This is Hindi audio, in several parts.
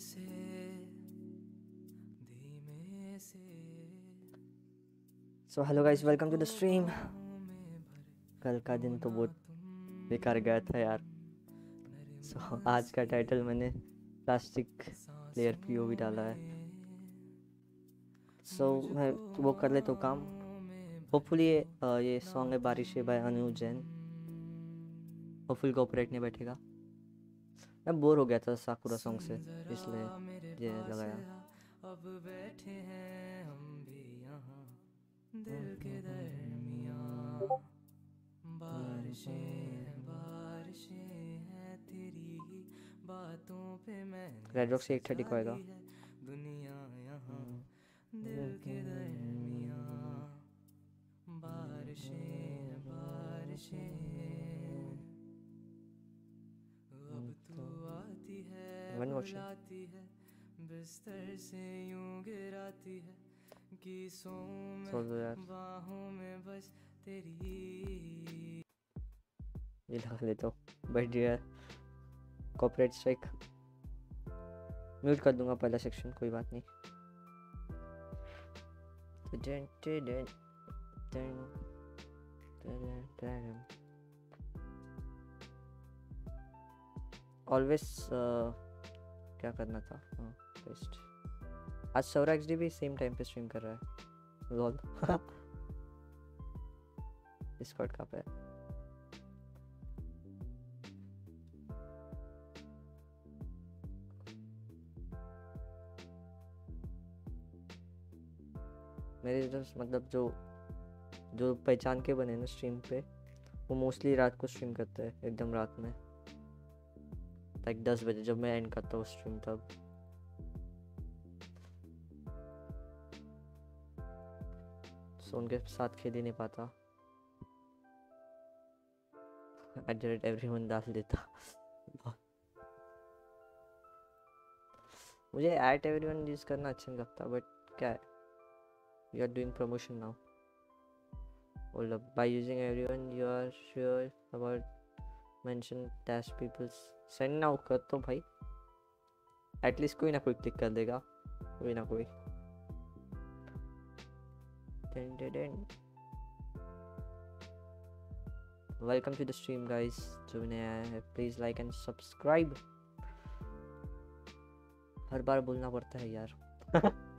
से धीमे से। So hello guys welcome to the stream कल का दिन तो बहुत बेकार गया था यार। सो so, आज का टाइटल मैंने प्लास्टिक प्लेयर पीओवी डाला है। सो so, मैं वो कर ले तो काम। होपफुली ये ये सॉन्ग है बारिश है by Anu Jain hopeful copyright नहीं बैठेगा। मैं बोर हो गया था साकुरा सॉन्ग से इसलिए ये लगाया। अब बैठे हैं हम भी यहाँ दिल के दरमियाँ बारिशें बारिशें हैं तेरी ही बातों पे मैं रेड रॉक से एट थर्टी को आएगा दुनिया यहाँ दिल के दरमियाँ बारिशें बारिशें बुलाती है बिस्तर से यूँ गिराती है यार। बाहों में बस तेरी ये लगा लेता हूँ। But dear copyright strike mute कर दूँगा पहला सेक्शन कोई बात नहीं. ऑलवेज क्या करना था? हाँ पेस्ट आज सौरा एक्स भी सेम टाइम पे स्ट्रीम कर रहा है। लॉल डिस्कॉर्ड का पे। मेरे जो मतलब जो जो पहचान के बने ना स्ट्रीम पे, वो मोस्टली रात को स्ट्रीम करते हैं, एकदम रात में। लाइक दस बजे जब मैं एंड करता हूँ स्ट्रीम तब। सो उनके साथ खेल ही नहीं पाता। At the rate everyone डाल देता। मुझे एट एवरी वन यूज़ करना अच्छा नहीं लगता बट क्या है? You are doing promotion now hold up by using everyone, you are sure mention dash people's. Send now कर तो भाई. एटलीस्ट कोई ना कोई क्लिक कर देगा. कोई ना कोई. Welcome to the stream, guys. जो भी नया है प्लीज़ लाइक एंड सब्सक्राइब हर बार बोलना पड़ता है यार.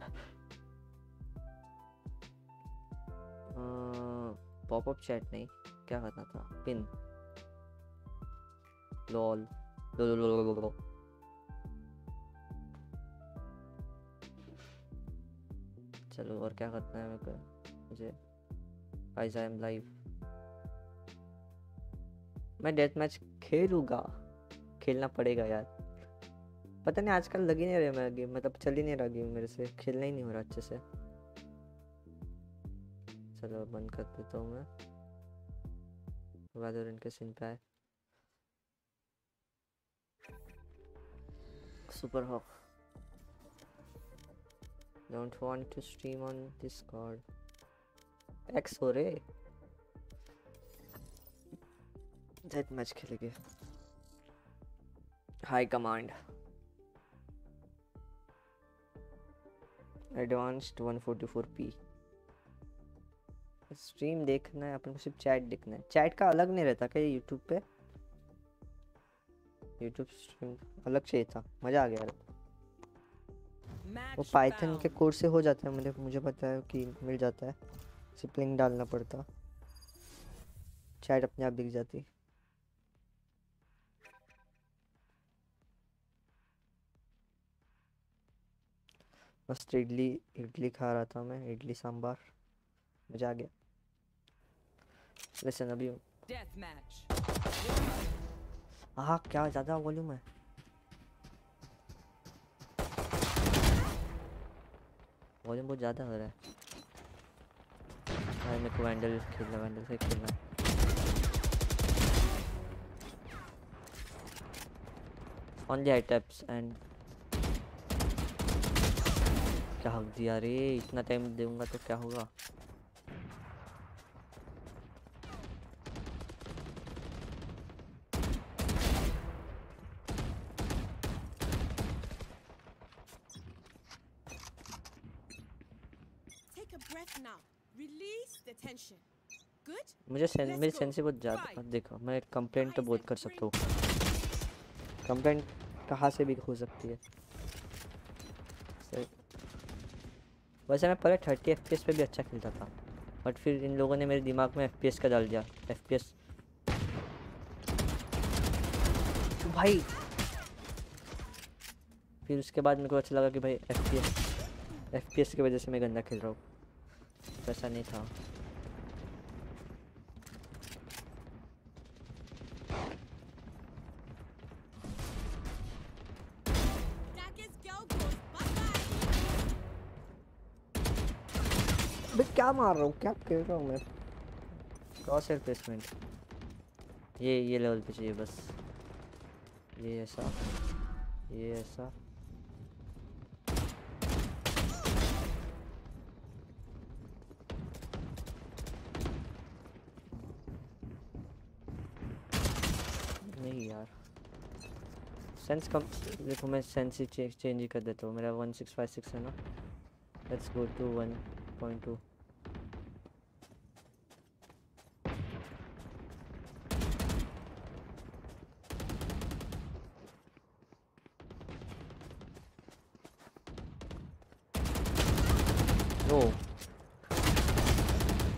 पॉपअप चैट नहीं. क्या करना था? पिन लो लो लो लो लो चलो, और क्या करना है मेरे को? मुझे गाइस आई एम लाइव मैं डेथ मैच खेलूँगा। खेलना पड़ेगा यार। पता नहीं, आजकल लग ही नहीं रहा मेरा गेम मतलब चल ही नहीं रहा गेम मेरे से। खेलना ही नहीं हो रहा अच्छे से। चलो, बंद कर देता हूँ मैं। वालोरेंट के सीन पे आए। Hawk don't want to stream on Discord x हो रे डेथ मैच खेलेंगे high command advanced 144p stream देखना है, अपन को सिर्फ़ चैट देखना है। चैट का अलग नहीं रहता क्या यूट्यूब पे? यूट्यूब स्ट्रीम अलग चाहिए था। मज़ा आ गया यार। वो पाइथन के कोर्स से हो जाता है मुझे मुझे पता है कि मिल जाता है। सिर्फ़ लिंक डालना पड़ता। चैट अपने आप दिख जाती। बस इडली इडली खा रहा था मैं। इडली सांबार। मज़ा आ गया। लिसन अभी. हाँ क्या ज़्यादा वॉल्यूम है? वॉल्यूम बहुत ज़्यादा हो रहा है। मेरे को वैंडल खेलना वैंडल से खेलना ओनली आई टैप्स एंड क्या हक दिया रे? इतना टाइम दूँगा तो क्या होगा? मुझे मेरी. सेंसी बहुत ज़्यादा. देखो मैं कंप्लेंट तो बहुत कर सकता हूँ। कंप्लेंट कहाँ से भी हो सकती है? वैसे मैं पहले थर्टी एफ़ पे भी अच्छा खेलता था। बट फिर इन लोगों ने मेरे दिमाग में एफपीएस का डाल दिया। एफपीएस भाई। फिर उसके बाद मेरे को अच्छा लगा कि भाई एफ़ एफ़ की वजह से मैं गंदा खेल रहा हूँ। ऐसा नहीं था। क्या मार रहा हूँ? क्या खेल रहा हूँ मैं? क्रॉस एयर प्लेसमेंट ये ये लेवल पे चाहिए बस। ये ऐसा। ये ऐसा। नहीं यार। सेंस कम देखो मैं सेंस ही चेंज ही कर देता हूँ। मेरा वन सिक्स फाइव सिक्स है ना? Let's go to one point two oh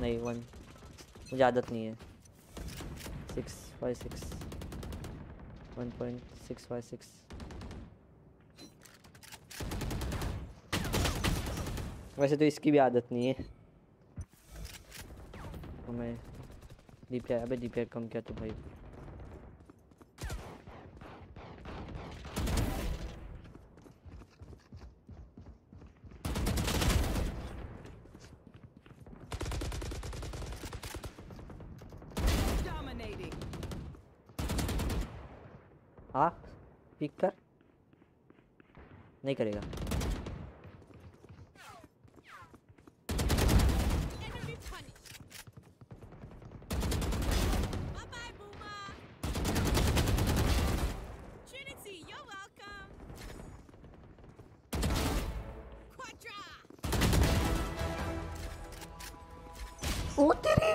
नहीं वन मुझे आदत नहीं है। Six five six one point six five six वैसे तो इसकी भी आदत नहीं है। तो मैं डीपीआर अबे डीपीआर कम किया तो भाई Dominating. हाँ पिक कर नहीं करेगा Enemy punished. Bye bye, Boomer. Trinity, you're welcome. Quadra. ओ तेरे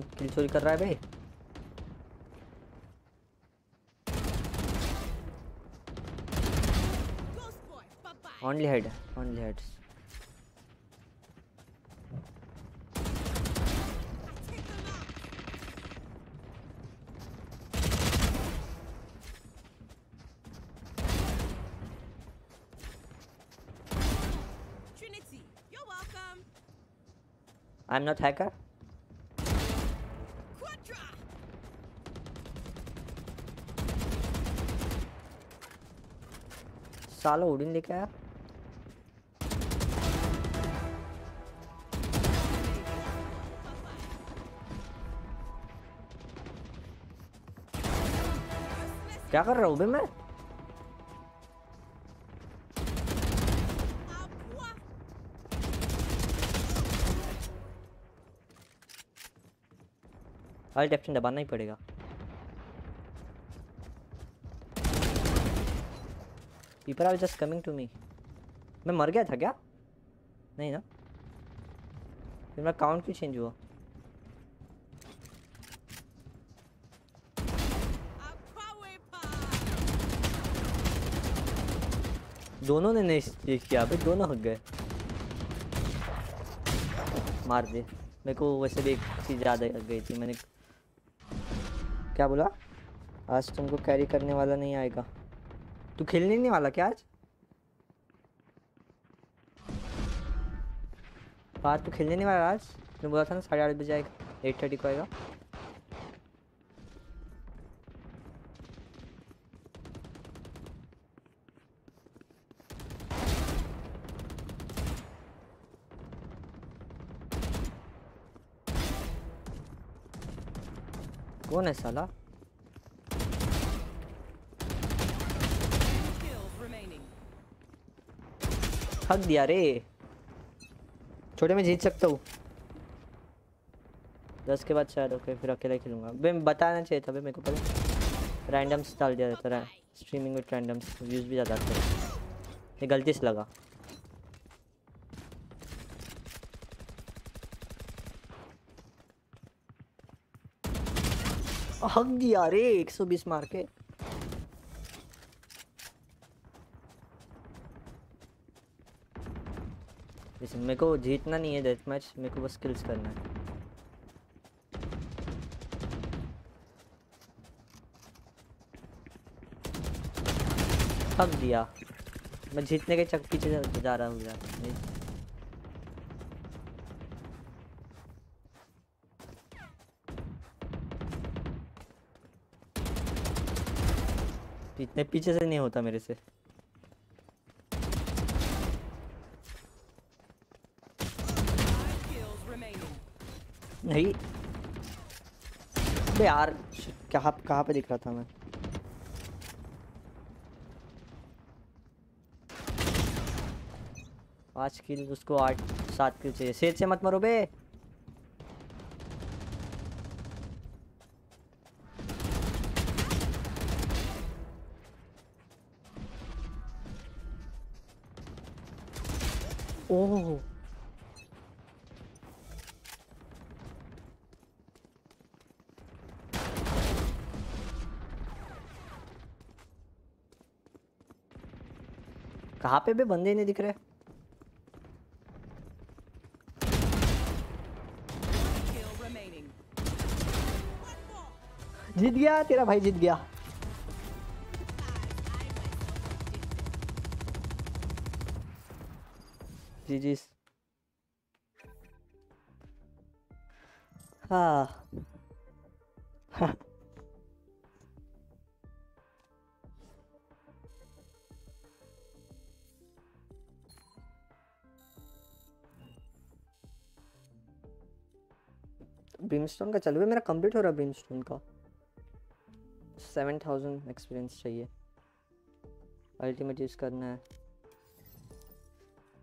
कौन किल चोरी कर रहा है भाई. Only head only head I take them out. Trinity, you're welcome. I am not hacker Quadra. साला उड़ीन लेके आया क्या कर रहा हूँ मैं. अल्ट एफ़ दबाना ही पड़ेगा people are just coming to me मैं मर गया था क्या? नहीं ना। फिर मेरा काउंट क्यों चेंज हुआ? दोनों ने नहीं किया, भाई दोनों हक गए। मार दे मेरे को वैसे भी एक चीज़ याद आ गई थी, मैंने क्या बोला? आज तुमको कैरी करने वाला नहीं आएगा। तू खेलने नहीं वाला क्या आज? बात तू खेलने नहीं वाला आज? तुमने बोला था ना साढ़े आठ बजे आएगा एट थर्टी को आएगा। कौन है साला Kills remaining. हक दिया रे। छोटे में जीत सकता हूँ। दस के बाद शायद ओके फिर अकेला ही खेलूँगा। बे बताना चाहिए था मेरे को पहले। रैंडम्स डाल दिया था रै, स्ट्रीमिंग विद रैंडम्स व्यूज़ भी ज़्यादा आते हैं ये गलती से लगा। हक दिया रे 120 मार के। Listen, मेरे को जीतना नहीं है डेथ मैच मेरे को बस किल्स करना है। दिया। मैं जीतने के चक पीछे जा- रहा हूँ यार। इतने पीछे से नहीं होता मेरे से। नहीं। अबे यार, कहाँ कहाँ पे दिख रहा था मैं? पाँच किल, उसको आठ सात किल चाहिए। सेठ से मत मरो बे। कहाँ पे भी बंदे नहीं दिख रहे। जीत गया तेरा भाई, जीत गया। जी जी। हाँ। ब्रिमस्टोन का चलो मेरा कंप्लीट हो रहा है ब्रिमस्टोन का। सेवन थाउज़ेंड एक्सपीरियंस चाहिए। अल्टीमेट यूज़ करना है।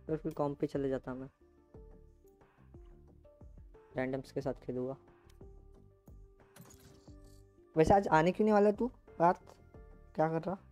और फिर कॉम्प पे चले जाता मैं। रैंडम्स के साथ खेलूँगा। वैसे आज आने क्यों नहीं वाला तू? रात क्या कर रहा?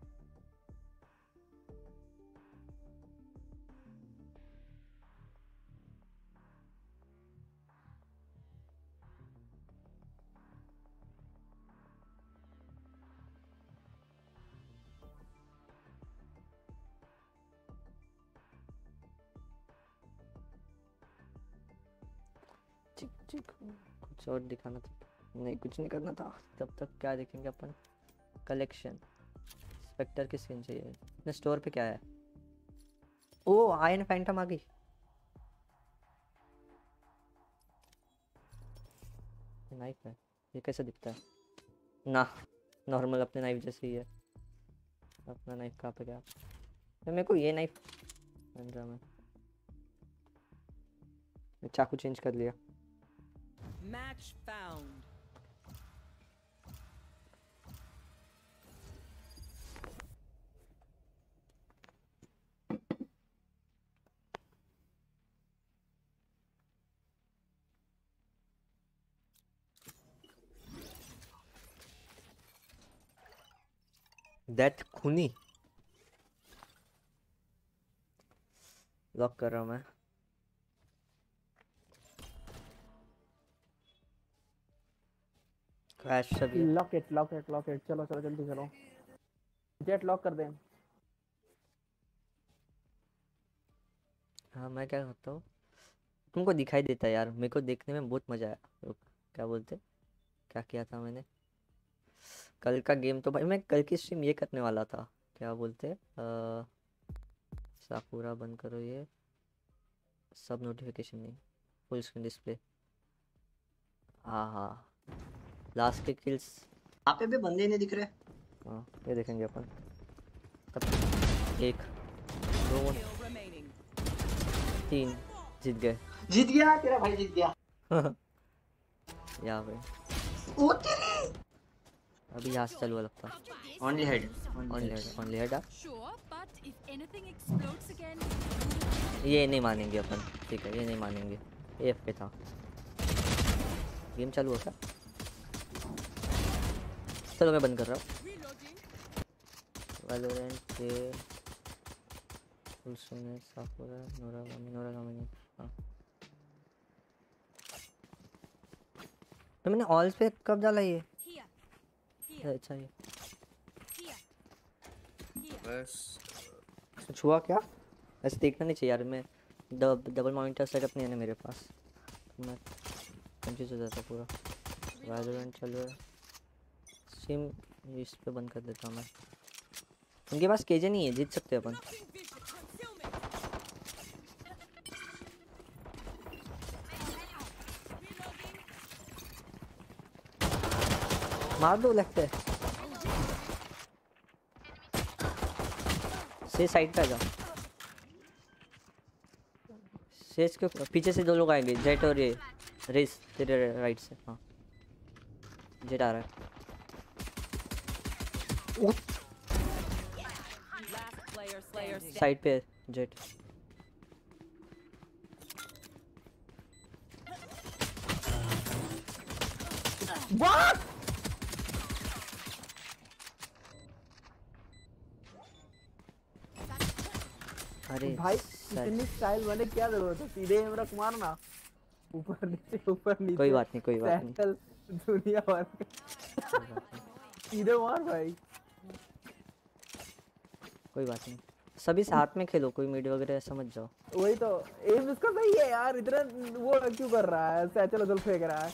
कुछ और दिखाना था। नहीं, कुछ नहीं करना था। तब तक क्या देखेंगे अपन? कलेक्शन स्पेक्टर की स्किन चाहिए। अपने स्टोर पे क्या है? ओ आयन फैंटम आ गई। नाइफ है। ये कैसे दिखता है? ना नॉर्मल अपने नाइफ जैसे ही है। अपना नाइफ कहाँ पे गया? तो मेरे को ये नाइफ मैं। चाकू चेंज कर लिया। Match found. दैट खूनी लॉक कर रहा क्रैश सभी lock it lock it lock it चलो चलो जल्दी चलो। जेट लॉक कर दें। हाँ मैं क्या करता हूँ? तुमको दिखाई देता है यार। मेरे को देखने में बहुत मज़ा आया। रुक, क्या बोलते क्या किया था मैंने? कल का गेम तो भाई मैं कल की स्ट्रीम ये करने वाला था। क्या बोलते साकुरा बंद करो ये। सब नोटिफिकेशन नहीं। फुल स्क्रीन डिस्प्ले हाँ हाँ। लास्ट के किल्स यहाँ पे भी बंदे नहीं दिख रहे। हाँ ये देखेंगे अपन। एक दो तीन जीत गए। जीत गया तेरा भाई जीत गया। यहाँ पे अभी यहाँ से चालू लगता। Only head only head only head ये नहीं मानेंगे अपन। ठीक है ये नहीं मानेंगे। एफ़ पे था। गेम चालू हो क्या चलो मैं बंद कर रहा हूँ. वैलोरेंट के फुल सुनने साफ़ हो रहा है। नोरा गामी नोरा गामी हाँ। तो मैंने ऑल्स पे कब डाला ये? अच्छा ये. बस। कुछ हुआ क्या? ऐसे देखना नहीं चाहिए यार मैं डब डबल मॉनिटर सेटअप नहीं है ना मेरे पास। तो मैं कंफ्यूज हो जाता पूरा। वैलोरेंट चल रहा है। स्ट्रीम इस पे बंद कर देता हूँ मैं उनके पास केजे नहीं है, जीत सकते अपन. मार दो, लगता है से साइड पे आ जाओ सेज के पीछे से दो लोग आएँगे, जेट और ये, रेस, तेरे राइट से हाँ जेट आ रहा है. साइड पे जेट। अरे भाई। इतनी स्टाइल बने क्या ज़रूरत है? सीधे एम रख मारना। ऊपर नीचे ऊपर नीचे। कोई बात नहीं कोई बात नहीं। दुनिया भर सीधे मार भाई। कोई बात नहीं। सभी साथ में खेलो कोई मीड वगैरह समझ जाओ। वही तो एम इसका सही है यार इतना वो क्यों कर रहा है? सैचल उधर फेंक रहा है।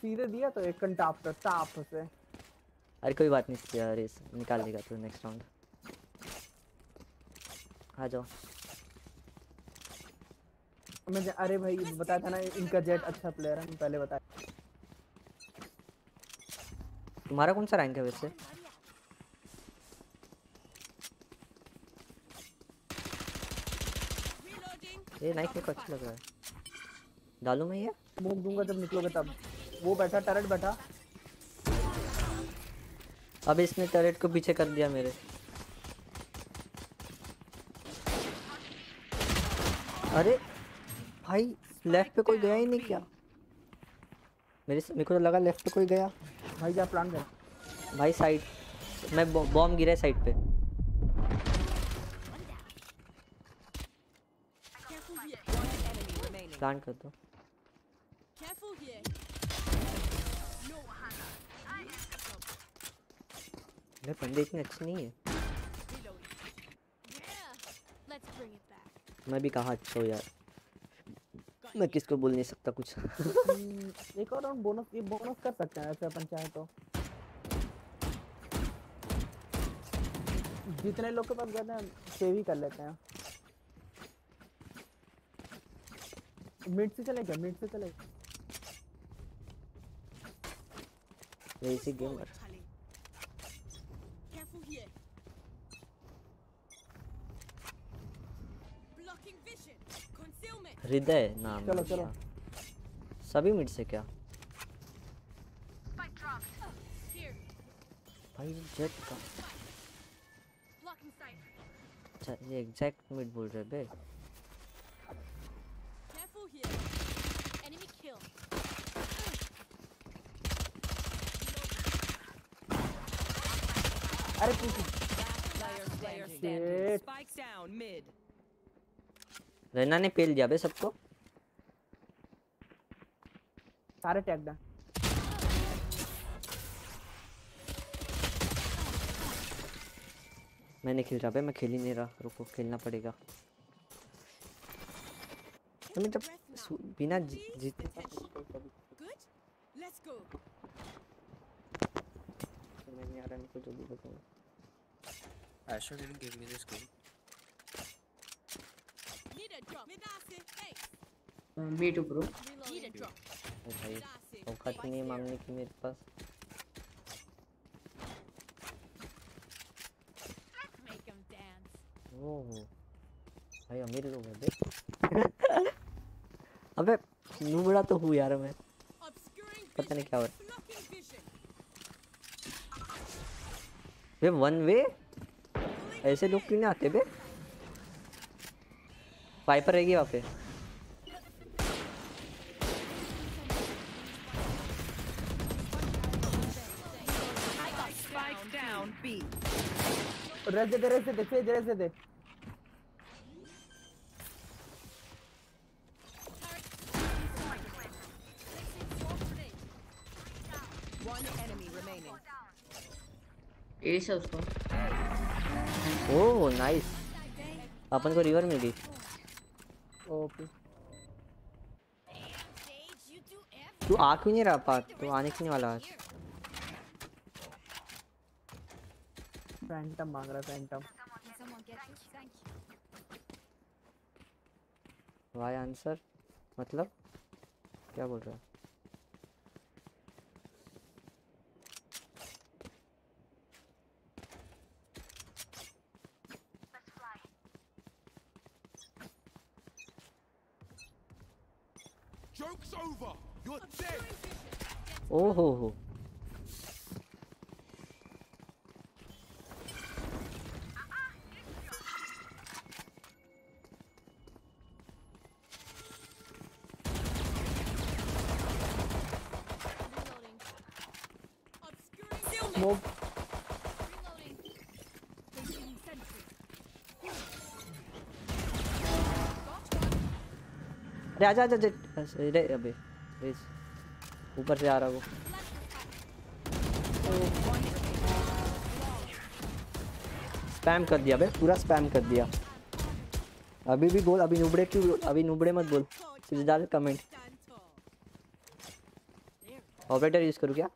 सीधे दिया तो एक कंटाप पे टाप से अरे कोई बात नहीं यार रेस निकाल देगा तू नेक्स्ट राउंड आ जाओ। मैं अरे भाई बताया था ना इनका जेट अच्छा प्लेयर है पहले बताया। तुम्हारा कौन सा रैंक है वैसे? ये नाइफ मेरे को अच्छा लग रहा है। डालू मैं ये? स्मोक दूँगा जब निकलोगे तब। वो बैठा टरट बैठा। अब इसने टरेट को पीछे कर दिया मेरे। अरे भाई लेफ़्ट पे कोई गया ही नहीं क्या? मेरे मेरे को तो लगा लेफ़्ट पे कोई गया। भाई क्या प्लान कर। भाई साइड मैं बॉम्ब गिरा साइड पे Careful here. प्लान कर दो. मेरे बंदे इतने अच्छे नहीं है. मैं भी कहाँ अच्छा हूँ यार। मैं किसको बोल नहीं सकता कुछ। हम्म, एक और राउंड बोनस ये बोनस कर सकते हैं ऐसे अपन चाहे तो। जितने लोग के पास गए हैं सेव ही कर लेते हैं। मिड से चलेगा मिड से चलेगा। बेसिक गेमर हृदय नाम चलो चलो। सभी मिड से क्या? भाई जेट का। अच्छा ये एग्जैक्ट मिड बोल रहे बे। अरे. रैना ने पेल दिया बे सबको। सारे टैग डन मैं नहीं खेल रहा बे मैं खेल ही नहीं रहा। रुको खेलना पड़ेगा। तो मैं जब बिना जीते. समझ नहीं आ रहा इनको जो भी बताऊँ Asher didn't give me this game. Need a drop. Midase. Thanks. Me too Need a drop. अरे भाई. औकात नहीं है मांगने की मेरे पास. ओह भाई अमीर लोग हैं बे अबे नूबड़ा तो हूँ यार मैं पता नहीं क्या हो रहा vision. वे वन वे ऐसे लोग क्यों नहीं आते बे? वाइपर रहेगी वहाँ पे। रेस्ट दे रेस्ट दे फिर रेस्ट दे One enemy remaining. उसको ओह नाइस अपन को रिवर मिल। गई ओके। तू आ क्यों नहीं रहा पात तू आने क्यों नहीं वाला आज? फैंटम मांग रहा फैंटम वाई आंसर मतलब? क्या बोल रहा है? 오호호. अरे आजा आजा अरे अबे ऊपर से आ रहा वो। स्पैम कर दिया बे पूरा स्पैम कर दिया। अभी भी बोल, अभी नुबड़े क्यों, अभी नुबड़े मत बोल सीधे डाल कमेंट ऑपरेटर यूज़ करूँ क्या?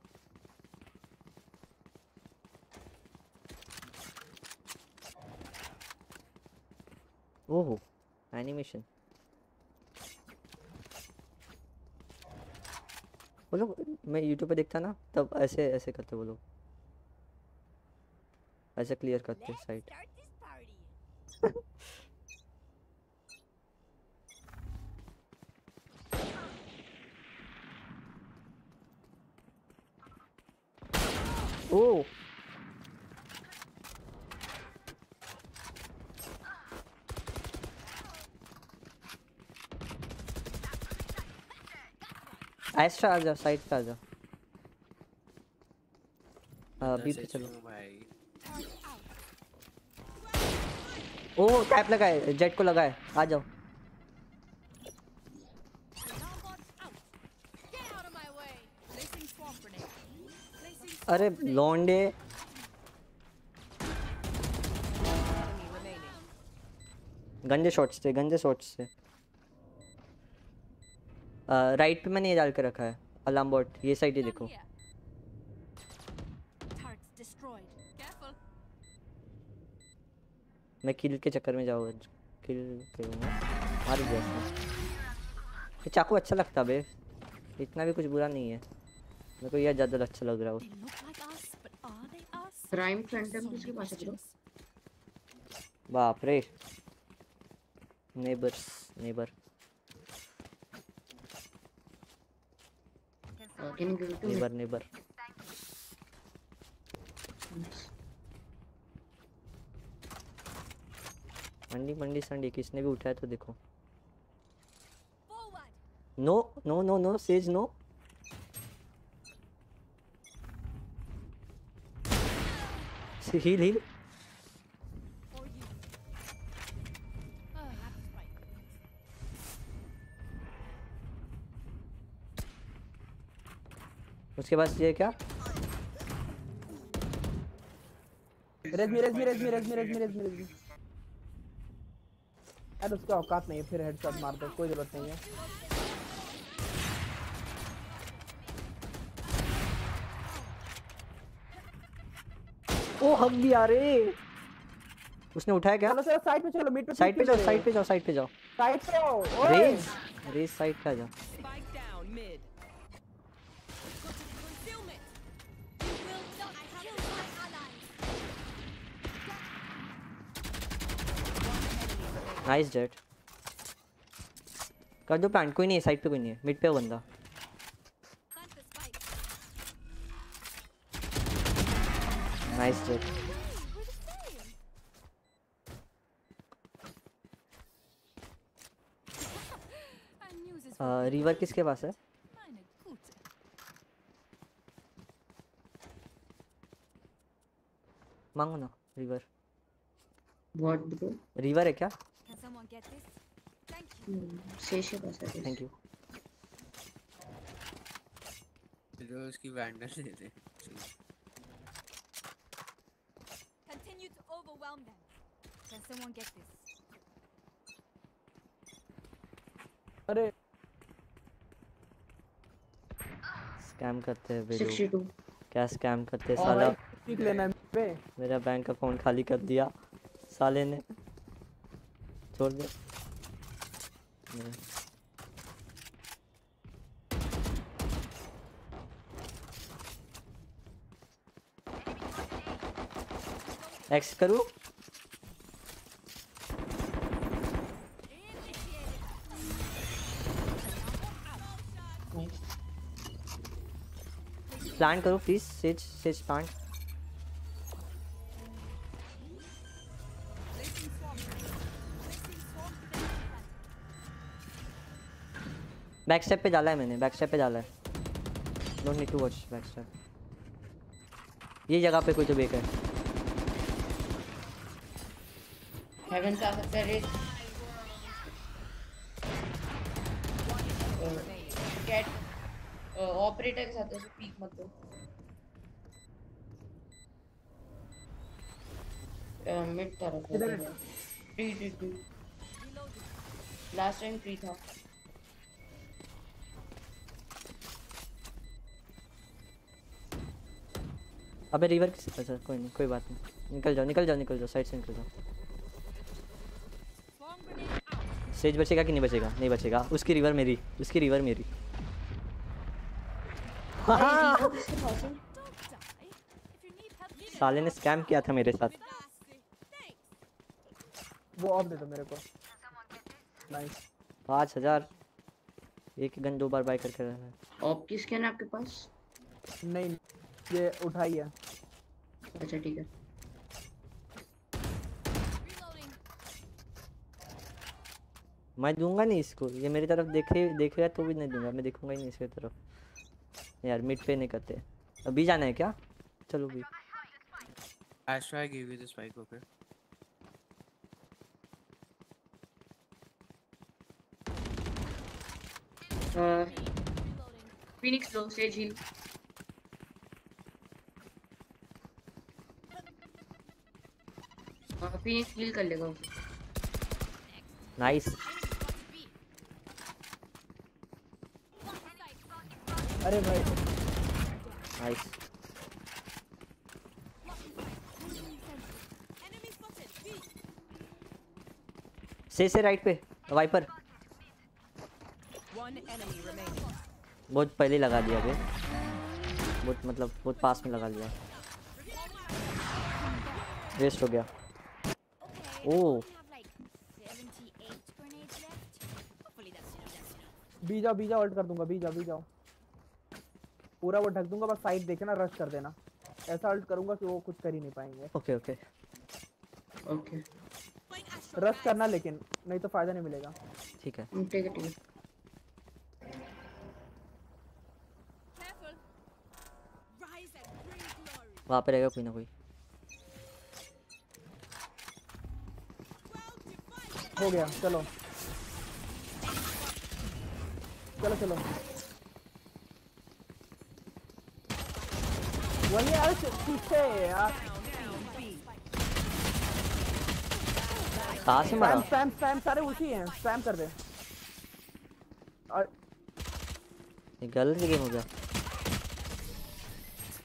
ओहो एनिमेशन वो लोग मैं यूट्यूब पे देखता ना तब ऐसे ऐसे करते वो लोग। ऐसे क्लियर करते साइट ओ एस्ट्रा आ जा साइड पे आ जा अभी पे चलो। भाई ओ टैप लगाए जेट को लगाए आ जाओ। अरे लौंडे गंजे शॉट्स थे गंदे शॉट्स थे। राइट पे मैंने ये डाल के रखा है। अलार्म बोर्ड ये साइड ही देखो. मैं किल के चक्कर में जाऊँ किल करूँगा। मार इसने। ये चाकू अच्छा लगता बे। इतना भी कुछ बुरा नहीं है। मेरे को यह ज़्यादा अच्छा लग रहा है? प्राइम फैंटम किसके पास है ब्रो बाप रे। नेबर्स नेबर मंडी मंडी, संडी, किसने भी उठाया तो देखो। No no no no Sage no heal heal For you. Oh, that's right. उसके पास ये क्या? Res me res me res me res me res me res me res me यार उसका औकात नहीं है फिर हेडशॉट मार दो कोई ज़रूरत नहीं है। ओ हक दिया रे उसने उठाया क्या? चलो साइड पे चलो मिड पे साइड पे जाओ साइड पे जाओ साइड पे जाओ। साइड पे आओ रेस रेस साइड पे आ नाइस जेट कर दो प्लांट कोई नहीं है साइड पे कोई नहीं है. मिड पे बंदा. नाइस जेट रिवर किसके पास है? मांगो ना रिवर व्हाट रिवर है क्या? Someone get this? Thank you. शेष पास है थैंक यू जो उसकी वैंडल दे दे। Continue to overwhelm them. Can someone get this? अरे। स्कैम करते हैं 62 क्या स्कैम करते हैं और साला? लेना है। मेरा बैंक अकाउंट खाली कर दिया। साले ने। छोड़ दे एक्स करूँ प्लान करो please Sage Sage plant back step पे डाला है मैंने बैक स्टेप पे डाला है। Don't need to watch back step ये जगह पे कोई तो बेक है। हेवन आ सकता है रेड कैट ऑपरेटर के साथ ऐसे पीक मत दो। मिड तरफ़ इधर है। Tree tree tree last time tree था। अबे रिवर किस अच्छा कोई नहीं कोई बात नहीं। निकल जाओ निकल जाओ निकल जाओ साइड से निकल जाओ। स्टेज बचेगा कि नहीं बचेगा? नहीं बचेगा। उसकी रिवर मेरी उसकी रिवर मेरी. साले ने स्कैम किया था मेरे साथ। वो ऑफ़ दे दो मेरे को। नाइस पाँच हज़ार। एक गन दो बार बाय करके रहना। है ऑप किसके ना आपके पास? नहीं ये उठाई है। अच्छा ठीक है। मैं दूँगा नहीं इसको। ये मेरी तरफ़ देखे देखेगा तो भी नहीं दूँगा। मैं देखूँगा ही नहीं इसकी तरफ़। यार मिड पे नहीं करते। अभी जाना है क्या? चलो भी Astro, I gave you the spike, okay? Phoenix low stage heal Phoenix heal कर लेगा नाइस अरे भाई नाइस. से से राइट पे वाइपर. बहुत पहले लगा दिया बे बहुत मतलब बहुत पास में लगा लिया वेस्ट हो गया. Oh. We have like 78 grenades left. Hopefully that's enough. That's enough. B जाओ बी जाओ अल्ट कर दूँगा बी जाओ बी जाओ पूरा वो ढक दूँगा बस साइड देखे ना रश कर देना ऐसा अल्ट करूँगा कि वो कुछ कर ही नहीं पाएँगे ओके ओके ओके रश करना लेकिन नहीं तो फ़ायदा नहीं मिलेगा ठीक है ठीक है ठीक है. वहाँ पे रहेगा कोई ना कोई हो गया चलो। चलो चलो। वही यार पीछे यार। कहाँ से मारा? स्पैम स्पैम सारे उसी हैं स्पैम कर दे। और ये गलत गेम हो गया।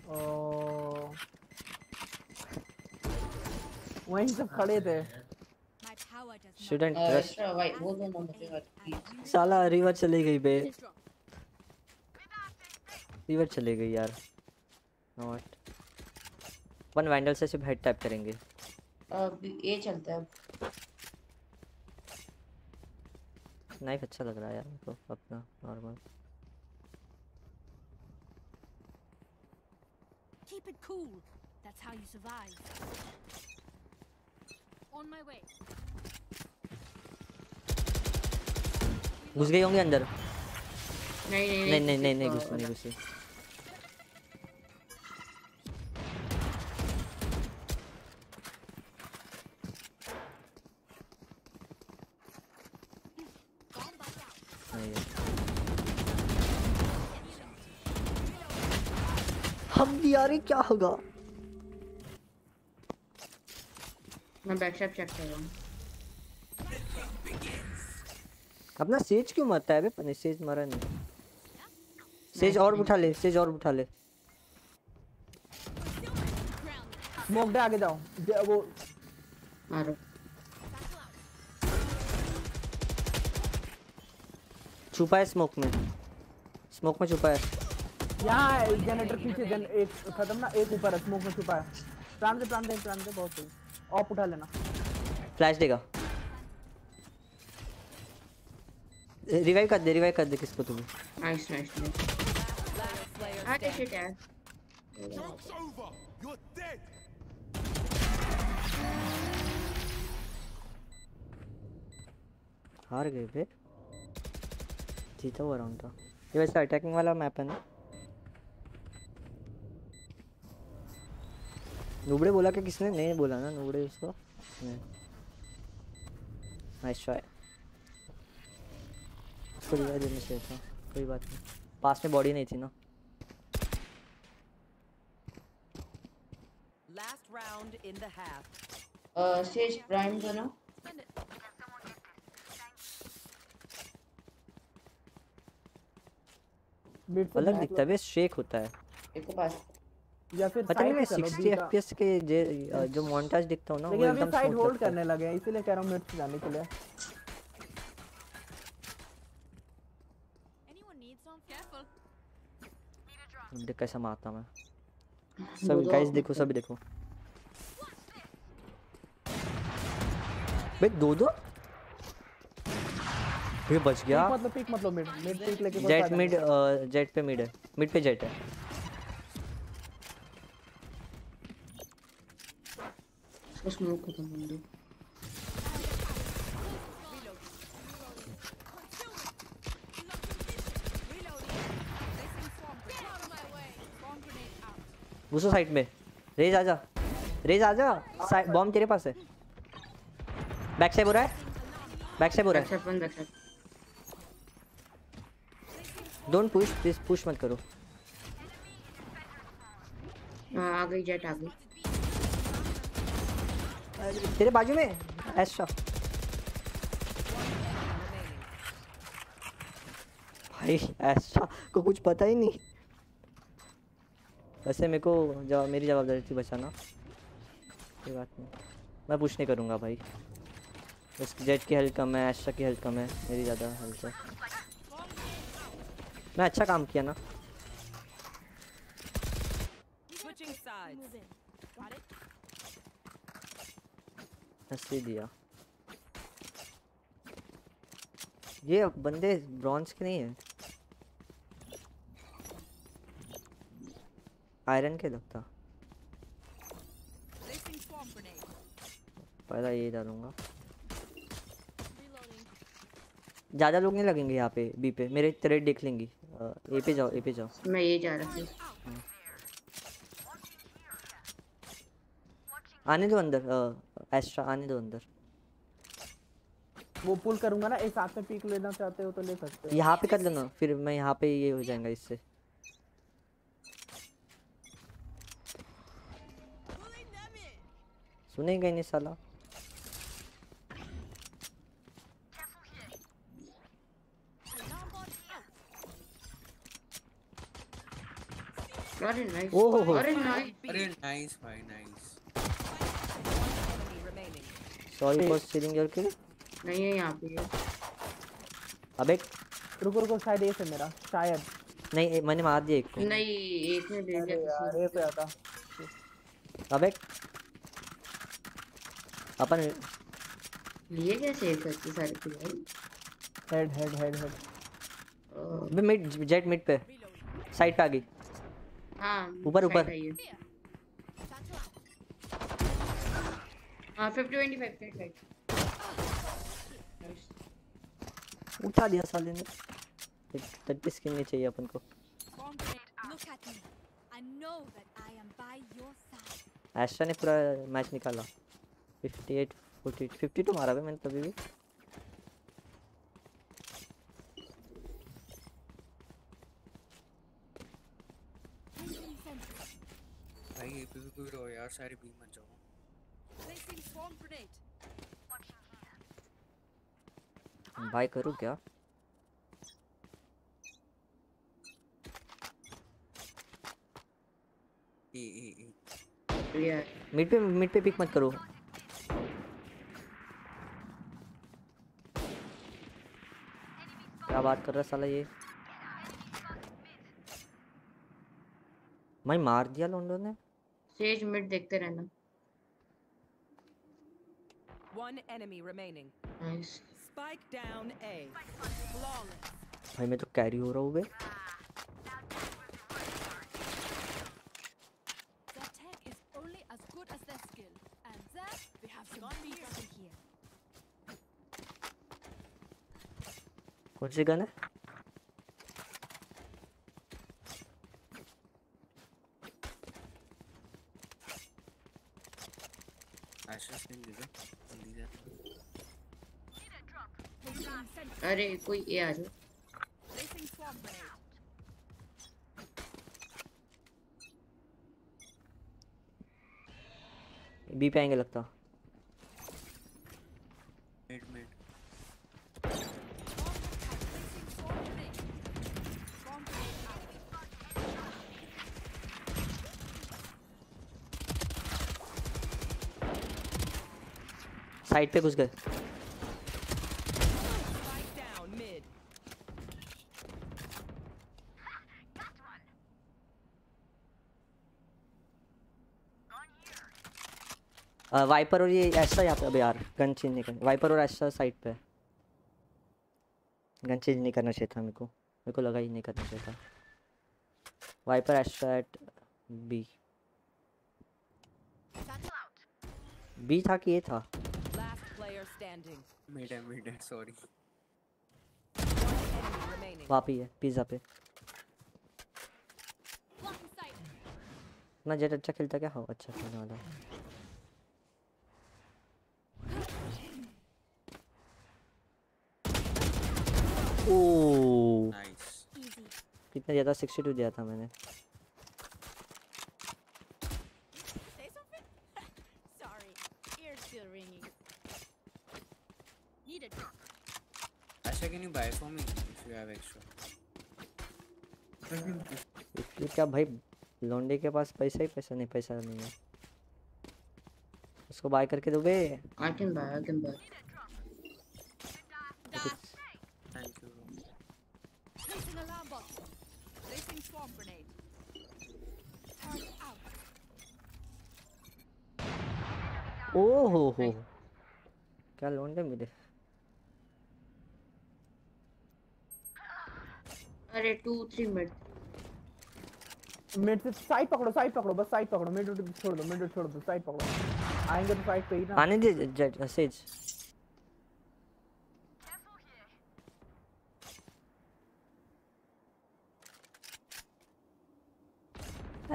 ओ। वहीं सब खड़े थे My power does not. Student rush extra white बोल दो ना मुझे प्लीज़ साला रिवर चली गई बे। रिवर चली गई यार। नॉट वन वैंडल से सिर्फ़ हेड टैप करेंगे। अब ये चलता है। नाइफ अच्छा लग रहा है यार तो अपना normal Keep it cool. That's how you survive. On my way. घुस गए होंगे अंदर। नहीं नहीं नहीं नहीं नहीं नहीं हम भी क्या होगा? मैं बैकशॉट चेक कर रहा हूँ। अपना सेज क्यों मरता है बे पनी सेज मरा नहीं। सेज और उठा ले सेज और उठा ले। स्मोक दे आगे जाओ। जे- वो मारो। छुपा है स्मोक में। स्मोक में छुपा है। यहाँ है जनरेटर पीछे जन एक खत्म ना एक ऊपर है स्मोक में छुपा है। प्राण दे प्राण दे प्राण दे बहुत सही ऑफ़ उठा लेना। फ्लैश देगा। रिवाइव कर दे रिवाइव कर दे किसको तू भी नाइस नाइस नाइस player अरे शिट यार हार गए बे जीता हुआ राउंड था। ये वैसे अटैकिंग वाला मैप है ना। नुबड़े बोला कि किसने? नहीं बोला ना नुबड़े उसको। नहीं। नाइस ट्राई उसको रिवाइव देना चाहिए था कोई बात नहीं। पास में बॉडी नहीं थी ना। Last round in the half. Sage prime दो ना। अलग दिखता है शेक होता है। एक के पास। या फिर पता नहीं मैं 60 बीटा। एफपीएस के जे- जो मोन्टाज दिखता हूँ ना वो एकदम साइड स्मूथ होल्ड करने लगे हैं इसीलिए कह रहा हूँ मिड से जाने के लिए Anyone need some? Careful. देख कैसा मारता मैं। सब गाइस देखो सब देखो। बे दो दो। ये बच गया। मतलब पीक मतलब मिड मिड पीक लेके जेट मिड जेट पे मिड है। मिड पे जेट है। स्मोक खत्म कर दो। घुसो साइड में। रेज आजा रेज आजा बॉम्ब तेरे पास है। बैक से बुरा है। बैक से बुरा है। One backshot don't push please push मत करो। हाँ आ गई जेट आ गई। तेरे बाजू में? ऐसा भाई ऐसा को कुछ पता ही नहीं। वैसे मेरे को जवाब मेरी जवाबदारी थी बचाना। कोई बात नहीं। मैं पुश नहीं करूँगा भाई। उस जेट की हेल्थ कम है ऐसा की हेल्थ कम है मेरी ज़्यादा हेल्थ है। मैं अच्छा काम किया ना? हँसी दिया। ये बंदे ब्रॉन्ज के नहीं है? आयरन के लगता. पहला ये डालूँगा। ज़्यादा लोग नहीं लगेंगे यहाँ पे बी पे। मेरे थ्रेड देख लेंगी। ए पे जाओ ए पे जाओ। मैं ये जा रहा था आने दो अंदर एस्ट्रा आने दो अंदर। वो पुल करूँगा ना एक साथ में पीक लेना चाहते हो तो ले सकते हो। यहाँ पे कर लेना फिर मैं यहाँ पे ये हो जाएगा इससे। सुनेगा ही नहीं साला नाइस ओहो हो। अरे नाइस अरे नाइस भाई nice Enemy sorry for stealing your kill नहीं है यहाँ पे। अबे रुको रुको शायद ए से मेरा शायद। नहीं मैंने मार दिया एक। को नहीं एक ने दे दिया किसी ए पे आता। अबे अपन लिए कैसे एक करके सारे के भाई हेड हेड हेड हेड अबे मिड जेट मिड पे। साइड पे आ गई। हाँ ऊपर, ऊपर। हाँ। Fifty twenty five twenty five उठा दिया साले ने। थर्टी स्किन नहीं चाहिए अपन को. एस्ट्रा ने पूरा मैच निकाला। Fifty eight forty eight fifty two मारा था मैंने तभी भी। भाई एपी यार सारे मत जाओ। भाई करूँ क्या? मिड पे मिड पे पिक मत करूँ। क्या बात कर रहा साला ये? मैं मार दिया लोंडो ने। सेज मिड देखते रहना। One enemy remaining spike down ए भाई मैं तो कैरी हो रहा हूँ बे। As good as their skill and that we have gone deep कौन सी गन है अरे कोई ए आ जाओ बी पे आएँगे लगता साइड पे घुस गए। down वाइपर और ये ऐसा यहाँ पे, अबे यार, गन चेंज नहीं करना। वाइपर और ऐसा साइड पे। गन चेंज नहीं करना चाहिए था मेरे को। मेरे को लगा ही नहीं करना चाहिए था। वाइपर ऐसा एट बी बी था कि ये था? Standing. मिड है मिड है सॉरी Enemy वहाँ पे है पिज़्ज़ा पे. ना जेट अच्छा खेलता क्या? हो अच्छा खेलने वाला ओ कितना ज़्यादा सिक्सटी टू दिया था मैंने Say something? Sorry. Ears still ringing. Need a drop. extra can you buy for me if you have extra. ये क्या भाई लोंडे के पास पैसा ही पैसा नहीं पैसा नहीं है। उसको बाय करके दो बे I can buy I can buy ओ हो हो। क्या लोंडे मिले? अरे टू थ्री मिड मिड से साइड पकड़ो साइड पकड़ो बस साइड पकड़ो मिड छोड़ दो मिड छोड़ दो साइड पकड़ो आएँगे तो साइड पे ही ना आने दे जेट सेज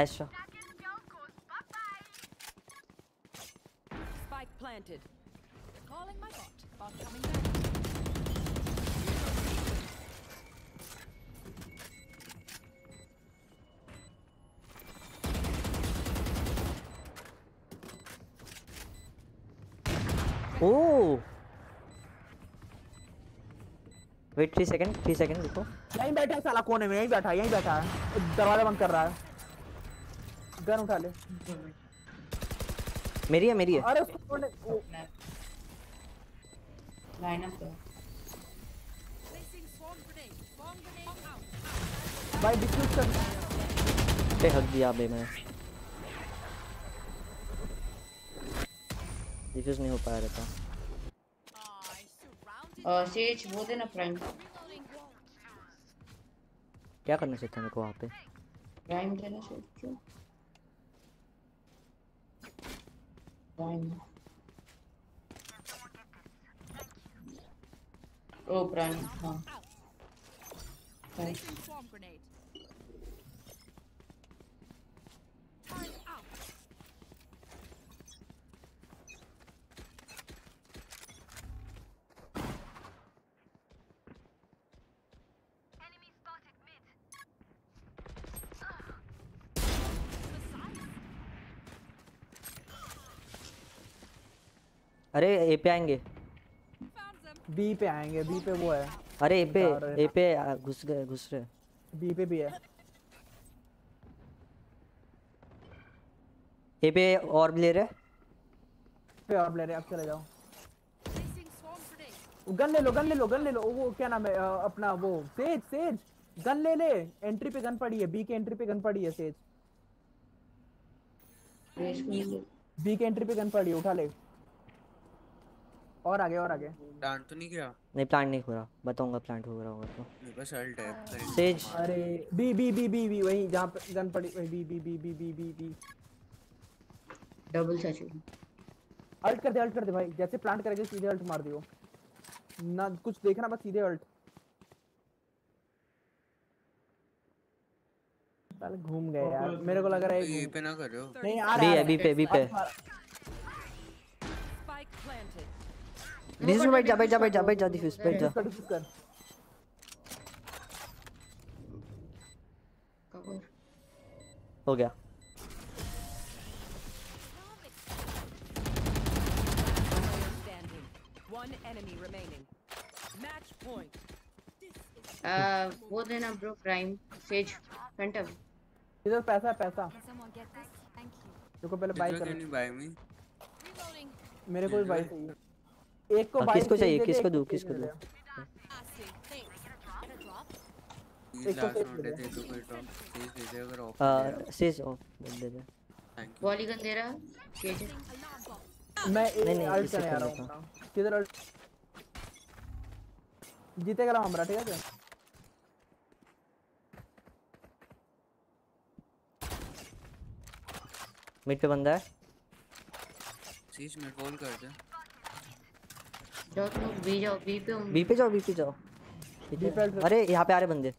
ऐसा Spike planted. Calling my bot. Bot coming down. Oh wait three second three second रुको। यहीं बैठा है साला कोने में यहीं बैठा है यहीं बैठा है। दरवाज़ा बंद कर रहा है। गन उठा ले। मेरी है मेरी है। अरे उसको कोने वो- लाइन अप. भाई डिफ्यूज कर पे हक दिया बे मैं डिफ्यूज नहीं हो पाया रहता I surrounded. सेज वो देना प्राइम क्या करना चाहिए था मेरे को वहाँ पे? प्राइम देना क्यों? प्राइम ओ प्राइम हाँ। Placing अरे ए पे आएँगे। बी पे आएँगे बी पे वो है। अरे ए पे ए पे घुस गए घुस रहे बी पे भी है। ए पे और भी ले रहे पे और ले रहे अब चले जाओ। गन ले लो गन ले लो गन ले लो। वो क्या नाम है अपना वो सेज सेज। गन ले ले। एंट्री पे गन पड़ी है बी के एंट्री पे गन पड़ी है सेज। बी के एंट्री पे गन पड़ी है उठा ले। और आगे और आगे। डांट तो नहीं किया? नहीं प्लांट नहीं हो रहा बताऊँगा प्लांट हो रहा होगा तो मेरे पास अल्ट है सेज अरे B B B B B वही जहाँ पे गन पड़ी वही B B B B B B B double सच अल्ट कर दे अल्ट कर दे भाई। जैसे प्लांट करेंगे सीधे अल्ट मार दियो। ना कुछ देखना बस सीधे अल्ट घूम गए यार। मेरे को लग रहा है ये पे ना कर रहे हो। नहीं आ रहा है बी पे बी पे। रिजन में बैठ जा बैठ जा बैठ जा बैठ जा डिफ्यूज बैठ जा हो गया वो देना ब्रो प्राइम सेज फैंटम इधर पैसा पैसा देखो पहले बाय कर बाय मी मेरे को भी बाय चाहिए। एक को हाँ, किसको चाहिए? किसको दूँ? किसको दूँ तो है तो सेज ऑफ़ दे दे थैंक दे रहा केज मैं नहीं, नहीं, अल्ट करने आ रहा हूँ। किधर अल्ट जीतेगा हमारा ठीक है मिड पे बंदा है। सीज में कॉल कर दे। जाओ तुम लोग बी जाओ बी पे बी पे जाओ बी पे जाओ। बी पे अरे यहाँ पे आ रहे बंदे.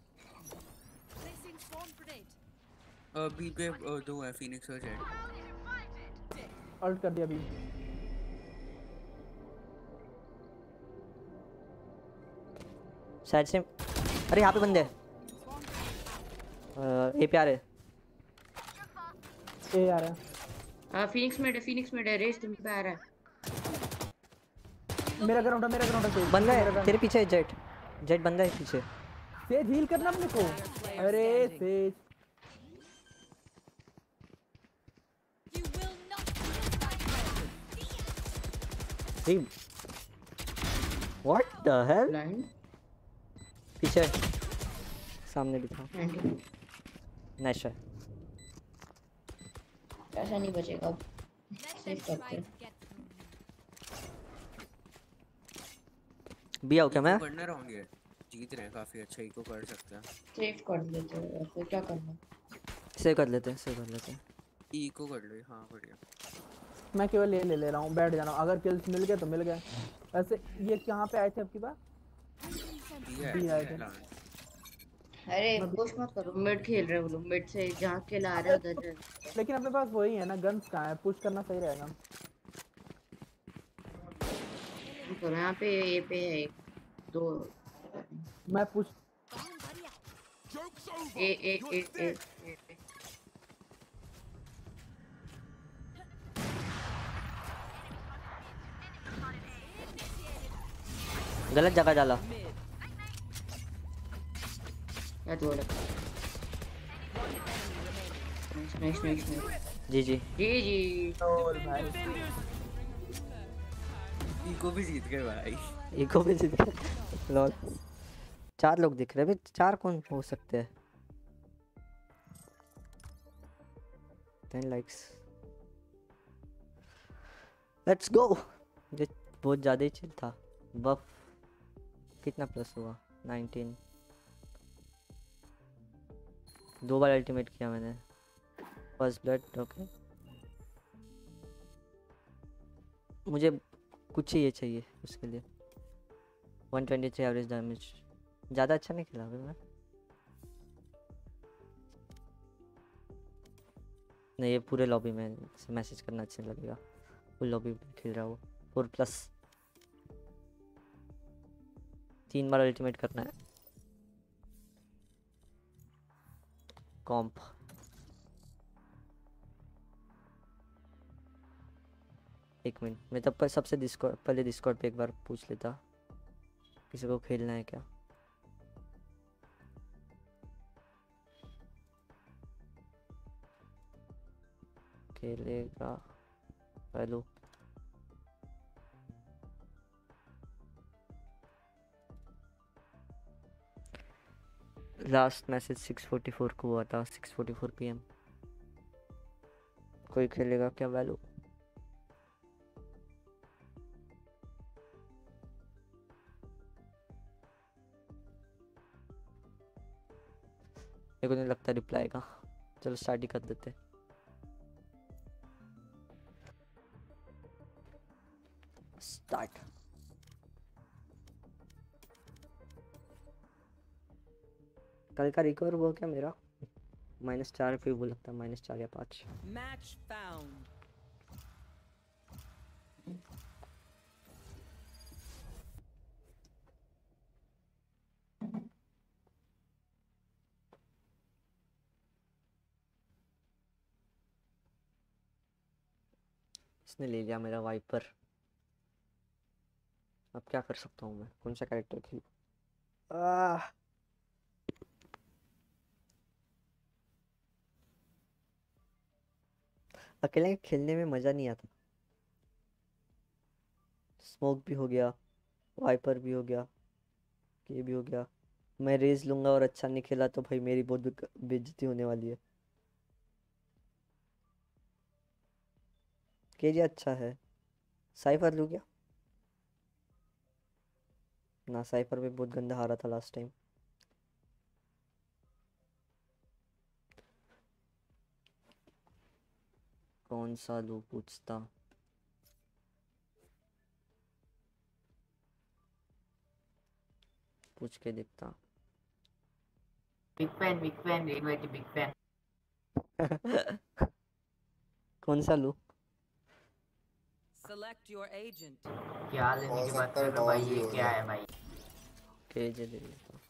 अ बी पे दो है फिनिक्स और जेट अल्ट कर दिया अभी साइड से। अरे यहाँ पे बंदे। ए पे आ रहे। ए यार है हाँ फिनिक्स में फिनिक्स में रेस तुम पे आ रहा है। मेरा ग्राउंड है मेरा ग्राउंड है बंदा है तेरे पीछे है जेट जेट बंदा है पीछे। तेज हील करना अपने को। अरे kill my what the hell पीछे सामने एंटी नाइस है ऐसा नहीं बचेगा। अब सेव करते हैं बी आऊँ क्या मैं? करना राउंड ये जीत रहे हैं काफ़ी अच्छा इको कर सकते हैं। सेव कर देते हैं फिर क्या करना? सेव कर लेते हैं सेव कर लेते हैं। इको कर लो हाँ बढ़िया। मैं केवल ये ले ले रहा हूँ बैठ जाना। हूँ। अगर किल्स मिल गए तो मिल गए। वैसे ये कहाँ पे आए थे आपकी बात बी आए थे। अरे पुश मत करो मिड खेल रहे हो लोग मिड से जहाँ के ला रहे हो उधर लेकिन अपने पास वही है ना गन्स कहाँ है? पुश करना सही रहेगा। करो यहाँ पे ए पे है एक दो मैं over. ए ए ए ए गलत जगह डाला। क्या जी जी। जी जी। इको भी जीत गए भाई। इको भी जीत गए। लॉल। चार लोग दिख रहे हैं भाई चार कौन हो सकते हैं? टेन लाइक्स लेट्स गो ये बहुत ज़्यादा ही चिल था। बफ। कितना प्लस हुआ? 19 दो बार अल्टीमेट किया मैंने। फ़र्स्ट ब्लड ओके मुझे कुछ ही ये चाहिए उसके लिए। 123 एवरेज डैमेज ज़्यादा अच्छा नहीं खेला अभी मैं। नहीं, ये पूरे लॉबी में मैसेज करना अच्छा लगेगा। फुल लॉबी में खेल रहा वो फोर प्लस तीन बार अल्टीमेट करना है। कॉम्प एक मिनट, मैं तब पर सबसे डिस्कॉर्ड पहले डिस्कॉर्ड पे एक बार पूछ लेता। किसी को खेलना है क्या? खेलेगा। हेलो। लास्ट मैसेज 644 को हुआ था 644 पीएम कोई खेलेगा क्या वैल्यू मेरे को नहीं लगता रिप्लाई का। चलो स्टार्ट ही कर देते। स्टार्ट कल का रिकवर वो क्या मेरा? माइनस चार पे वो लगता है, माइनस चार या पाँच। Match found. इसने ले लिया मेरा वाइपर। अब क्या कर सकता हूँ मैं? कौन सा कैरेक्टर खेल? अकेले खेलने में मज़ा नहीं आता। स्मोक भी हो गया वाइपर भी हो गया ये भी हो गया। मैं रेज लूँगा और अच्छा नहीं खेला तो भाई मेरी बहुत बेइज्जती होने वाली है। केजी अच्छा है। साइफर लूँ क्या? ना साइफर में बहुत गंदा हारा था लास्ट टाइम कौन सा लू पूछता? पूछ के देखता। Big fan big fan big fan कौन सा लूँ? Select your agent. क्या लेने की बात कर रहे हो भाई ये क्या है भाई? केजे ले लेता हूँ।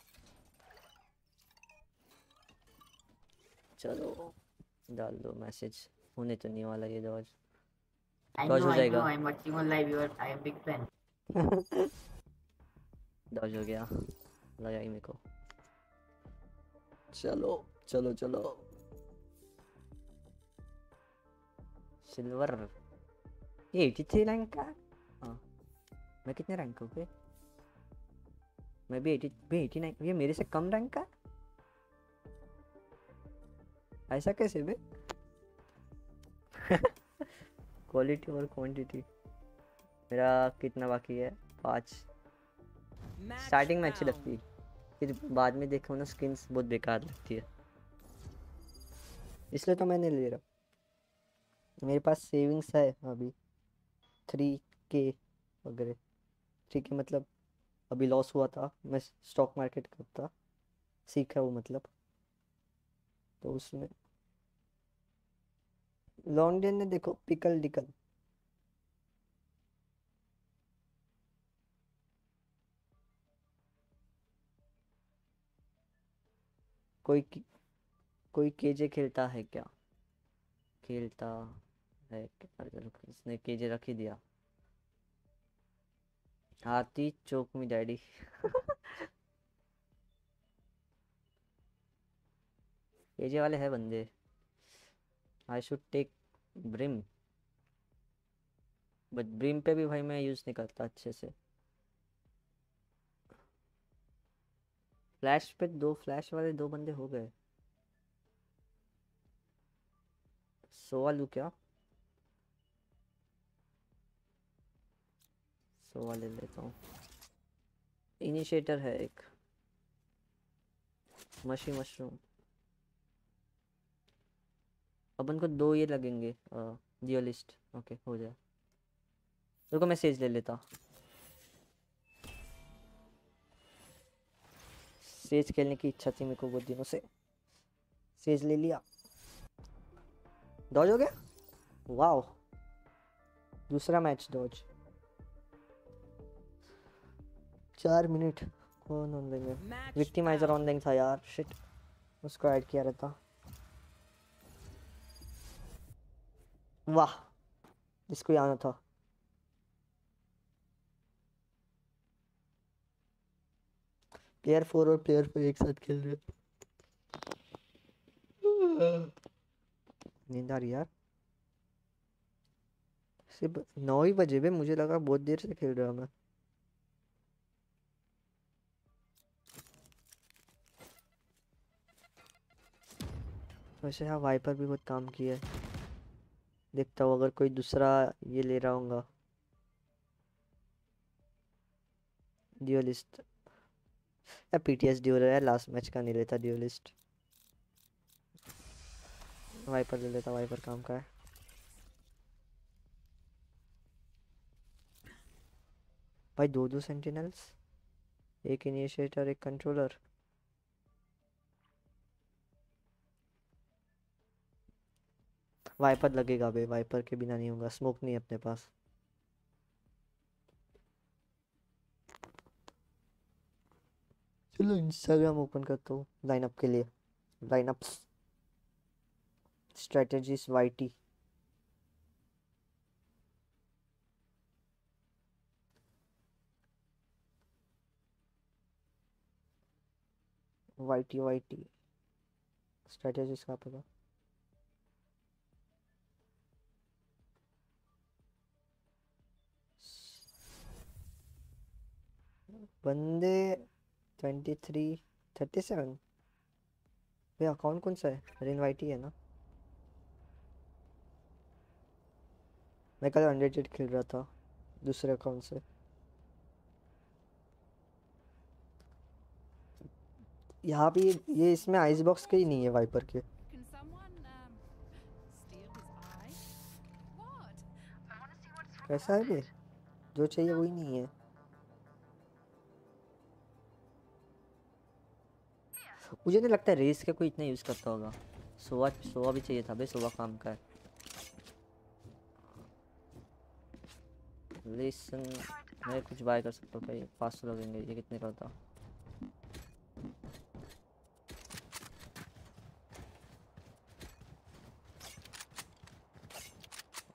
चलो डाल दो मैसेज। होने तो नहीं वाला ये दौर नो हो जाएगा। I am watching on live you I am big fan dodge हो गया। लगा ही मेरे को। चलो चलो चलो। सिल्वर। ये एटी थ्री रैंक का हाँ मैं कितने रैंक हूँ फिर मैं भी एटी भी एटी नाइन ये मेरे से कम रैंक का ऐसा कैसे बे क्वालिटी और क्वांटिटी मेरा कितना बाकी है पाँच स्टार्टिंग में अच्छी लगती है। फिर बाद में देखो ना स्किन्स बहुत बेकार लगती है। इसलिए तो मैंने ले रहा। मेरे पास सेविंग्स है अभी। थ्री के वगैरह। थ्री के मतलब अभी लॉस हुआ था, मैं स्टॉक मार्केट करता सीखा वो मतलब। तो उसमें लॉन्डेन ने देखो, पिकल डिकल। कोई कोई केजे खेलता है क्या? खेलता इसने केजे रख ही दिया। आती चौक में डैडी। केजे वाले है बंदे। I should take Brim but Brim पे भी भाई मैं यूज़ नहीं करता अच्छे से। फ्लैश पे दो फ्लैश वाले दो बंदे हो गए। सोवा लू क्या? सोवा ले लेता हूँ। इनिशिएटर है एक। मशी मशरूम अपन को दो ये लगेंगे डियोलिस्ट ओके हो जाए। रुको, मैं सेज ले लेता। सेज खेलने की इच्छा थी मेरे को बहुत दिनों से। सेज ले लिया। डॉज हो गया? वाओ दूसरा मैच डॉज चार मिनट। कौन ऑनलाइन में विक्टिमाइजर ऑनलाइन था यार। शिट उसको ऐड किया रहता। वाह। इसको आना था। प्लेयर फोर और प्लेयर फोर एक साथ खेल रहे। नींद आ रही यार। सिर्फ़ नौ ही बजे भी मुझे लगा बहुत देर से खेल रहा मैं वैसे हाँ वाइपर भी बहुत काम किया है। देखता हूँ, अगर कोई दूसरा ये ले रहा होगा। ड्यूलिस्ट या पीटीएस ड्यूल है लास्ट मैच का नहीं लेता ड्यूलिस्ट वाइपर ले लेता वाइपर काम का है। भाई, दो दो सेंटिनल्स एक इनिशिएटर एक कंट्रोलर वाइपर लगेगा बे वाइपर के बिना नहीं होगा, स्मोक नहीं अपने पास। चलो इंस्टाग्राम ओपन करता हूँ लाइनअप के लिए। Lineups strategies YT YT YT strategies कहाँ पे बंदे ट्वेंटी थ्री थर्टी सेवन भैया अकाउंट कौन सा है? रिन ही है ना। मैं कल अनरेटेड खेल रहा था दूसरे अकाउंट से। यहाँ पे ये, ये इसमें आइस बॉक्स के ही नहीं है वाइपर के। Um? कैसा है बे जो चाहिए वही नहीं है। मुझे नहीं लगता रेस का कोई इतना यूज़ करता होगा। सोवा सोवा भी चाहिए था भाई, सोवा काम का लिसन मैं कुछ बाय कर सकता हूँ भाई, पाँच सौ लगेंगे, ये कितने का होता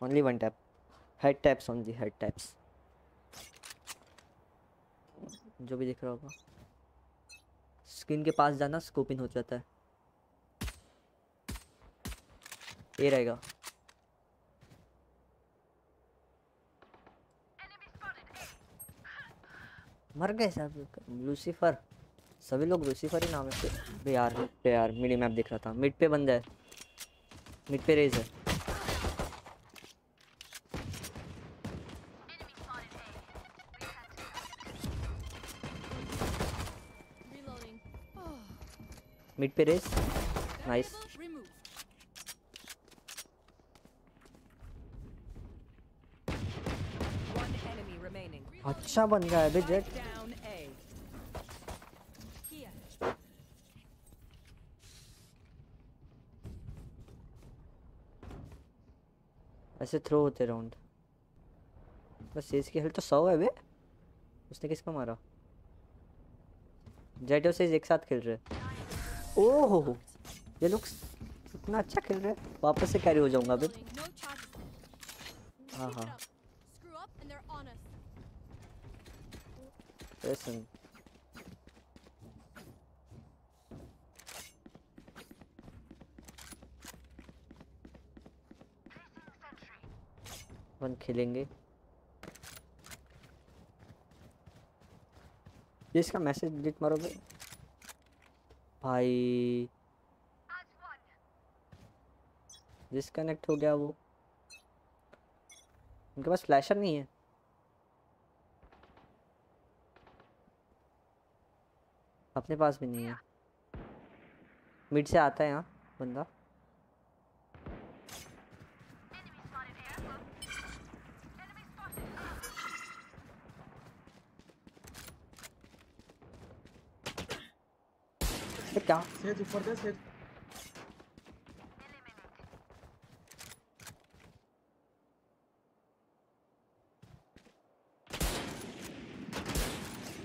only one tap head taps only head taps जो भी दिख रहा होगा। स्क्रीन के पास जाना स्कोप इन हो जाता है। ये रहेगा। मर गए सब लूसीफर सभी लोग लूसीफर ही नाम है। यार यार मिनी मैप दिख रहा था। मिड पे बंदा है। मिड पे रेज है। मिड पे रेज नाइस. अच्छा बन गया है बे जेट. ऐसे थ्रो होते राउंड बस सेज की हेल्थ तो सौ है बे उसने किसको मारा? जेट और सेज एक साथ खेल रहे ओह, ये लोग इतना अच्छा खेल रहे हैं। वापस से कैरी हो जाऊँगा अभी। हाँ हाँ। वन खेलेंगे। जिसका मैसेज डिलीट मारोगे? भाई। डिस्कनेक्ट हो गया वो। उनके पास फ्लैशर नहीं है? अपने पास भी नहीं है। मिड से आता है यहाँ बंदा। ये क्या सेज ऊपर दे सेज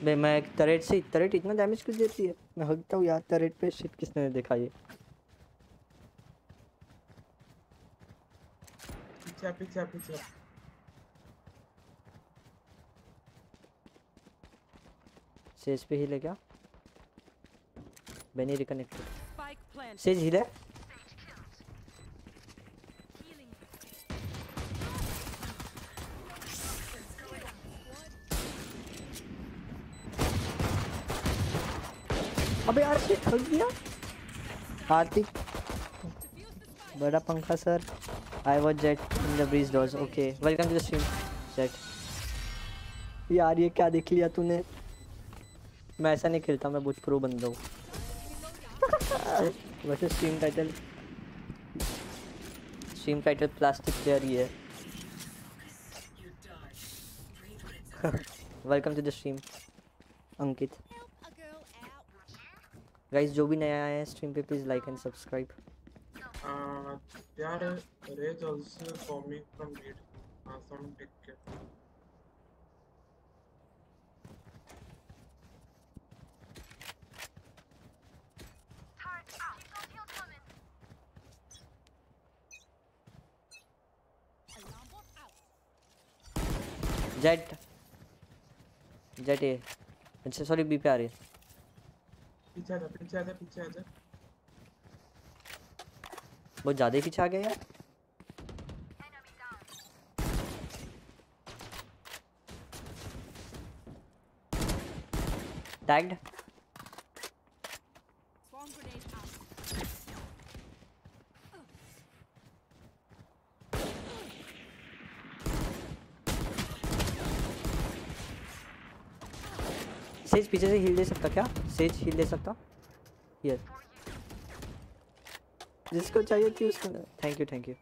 बे मैं एक टरेट से टरेट इतना डैमेज क्यों देती है? मैं हगता हूँ यार तरेट पे शिट किसने देखा ये? पीछे पीछे पीछे सेज पे ही ले क्या? Planted. सेज हील है? अबे यार ये थक गया। आरती बड़ा पंखा sir. I was Jett in the Breeze dodge okay welcome to the stream Jett यार ये क्या देख लिया तूने? मैं ऐसा नहीं खेलता मैं बहुत प्रो बंदा हूँ। वैसे stream title stream title plastic player ही है welcome to the stream Ankit. Guys जो भी नया आया है स्ट्रीम पे please like and subscribe Uh, there is also coming from mid. Uh, Jett Jett A. अच्छा सॉरी बी पे आ रही है। पीछे आजा पीछे आजा पीछे आजा बहुत ज़्यादा पीछे आ गया यार टैग्ड सेज पीछे से हील दे सकता क्या? सेज हील दे सकता? यस जिसको चाहिए थी उसको थैंक यू थैंक यू।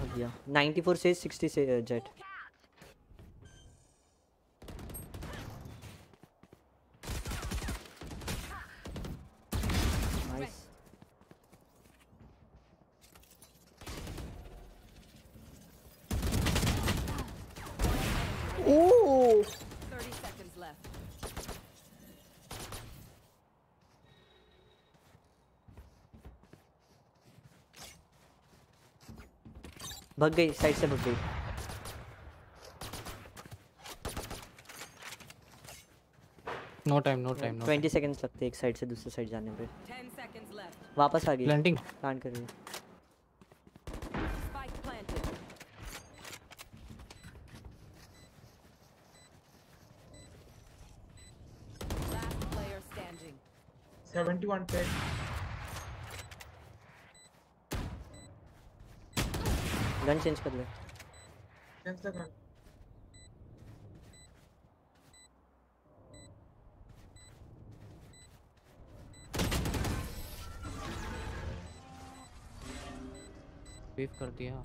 हो गया 94 से 60 से Jett nice oh 30 seconds left. भग गई साइड से भग गई no time no time no 20 seconds लगते हैं एक साइड से दूसरी साइड जाने पे 10 seconds left. वापस आ गई Planting. प्लांट कर रही है Spike planted. Last player standing. 71 10 gun change कर ले। चेंज कर दिया।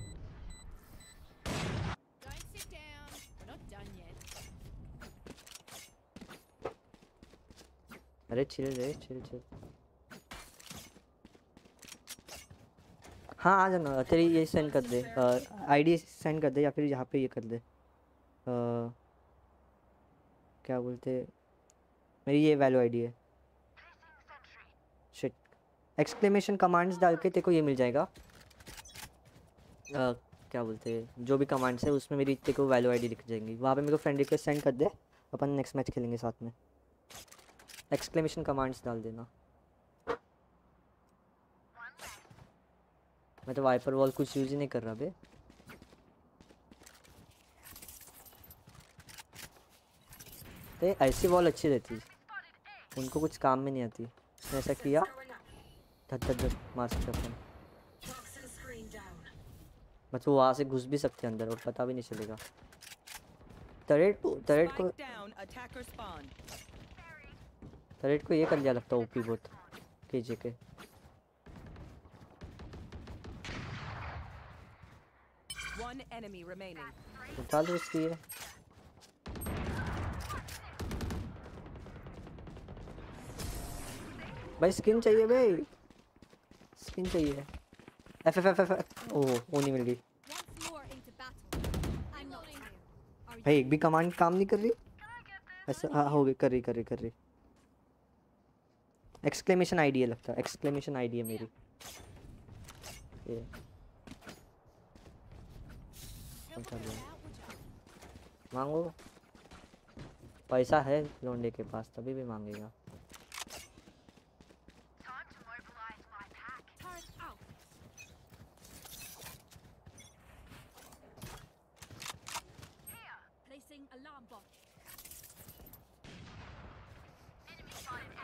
अरे चिल चिल चिल हाँ आ जाना। तेरी ये सेंड कर दे। आईडी सेंड कर दे या फिर यहाँ पे ये कर दे। अ, क्या बोलते मेरी ये वैल्यू आईडी है। शिट एक्सक्लेमेशन कमांड्स डाल के तेरे को ये मिल जाएगा। अ, क्या बोलते जो भी कमांड्स है उसमें मेरी तेरे को वैल्यू आईडी लिख जाएँगी। वहाँ पे मेरे को फ्रेंड रिक्वेस्ट सेंड कर दे। अपन नेक्स्ट मैच खेलेंगे साथ में। एक्सक्लेमेशन कमांड्स डाल देना। मैं तो वाइपर वॉल कुछ यूज़ ही नहीं कर रहा बे। तो ऐसी वॉल अच्छी रहती उनको कुछ काम में नहीं आती। उसने ऐसा किया, धक धक धक, मार सकते अपन। वो वहाँ से घुस भी सकते हैं अंदर, और पता भी नहीं चलेगा। टरेट को टरेट को. टरेट को ये कर लिया लगता ओपी बहुत के जे के One enemy remaining. उठा लो इसकी ये भाई स्किन चाहिए भाई स्किन चाहिए F F F F oh वो नहीं मिल गई भाई एक भी कमांड काम नहीं कर रही ऐसा हाँ हो गई कर रही कर रही कर रही एक्सक्लेमेशन आईडी है लगता है एक्सक्लेमेशन आईडी है मेरी. ये मांगो। पैसा है लोंडे के पास, तभी भी मांगेगा।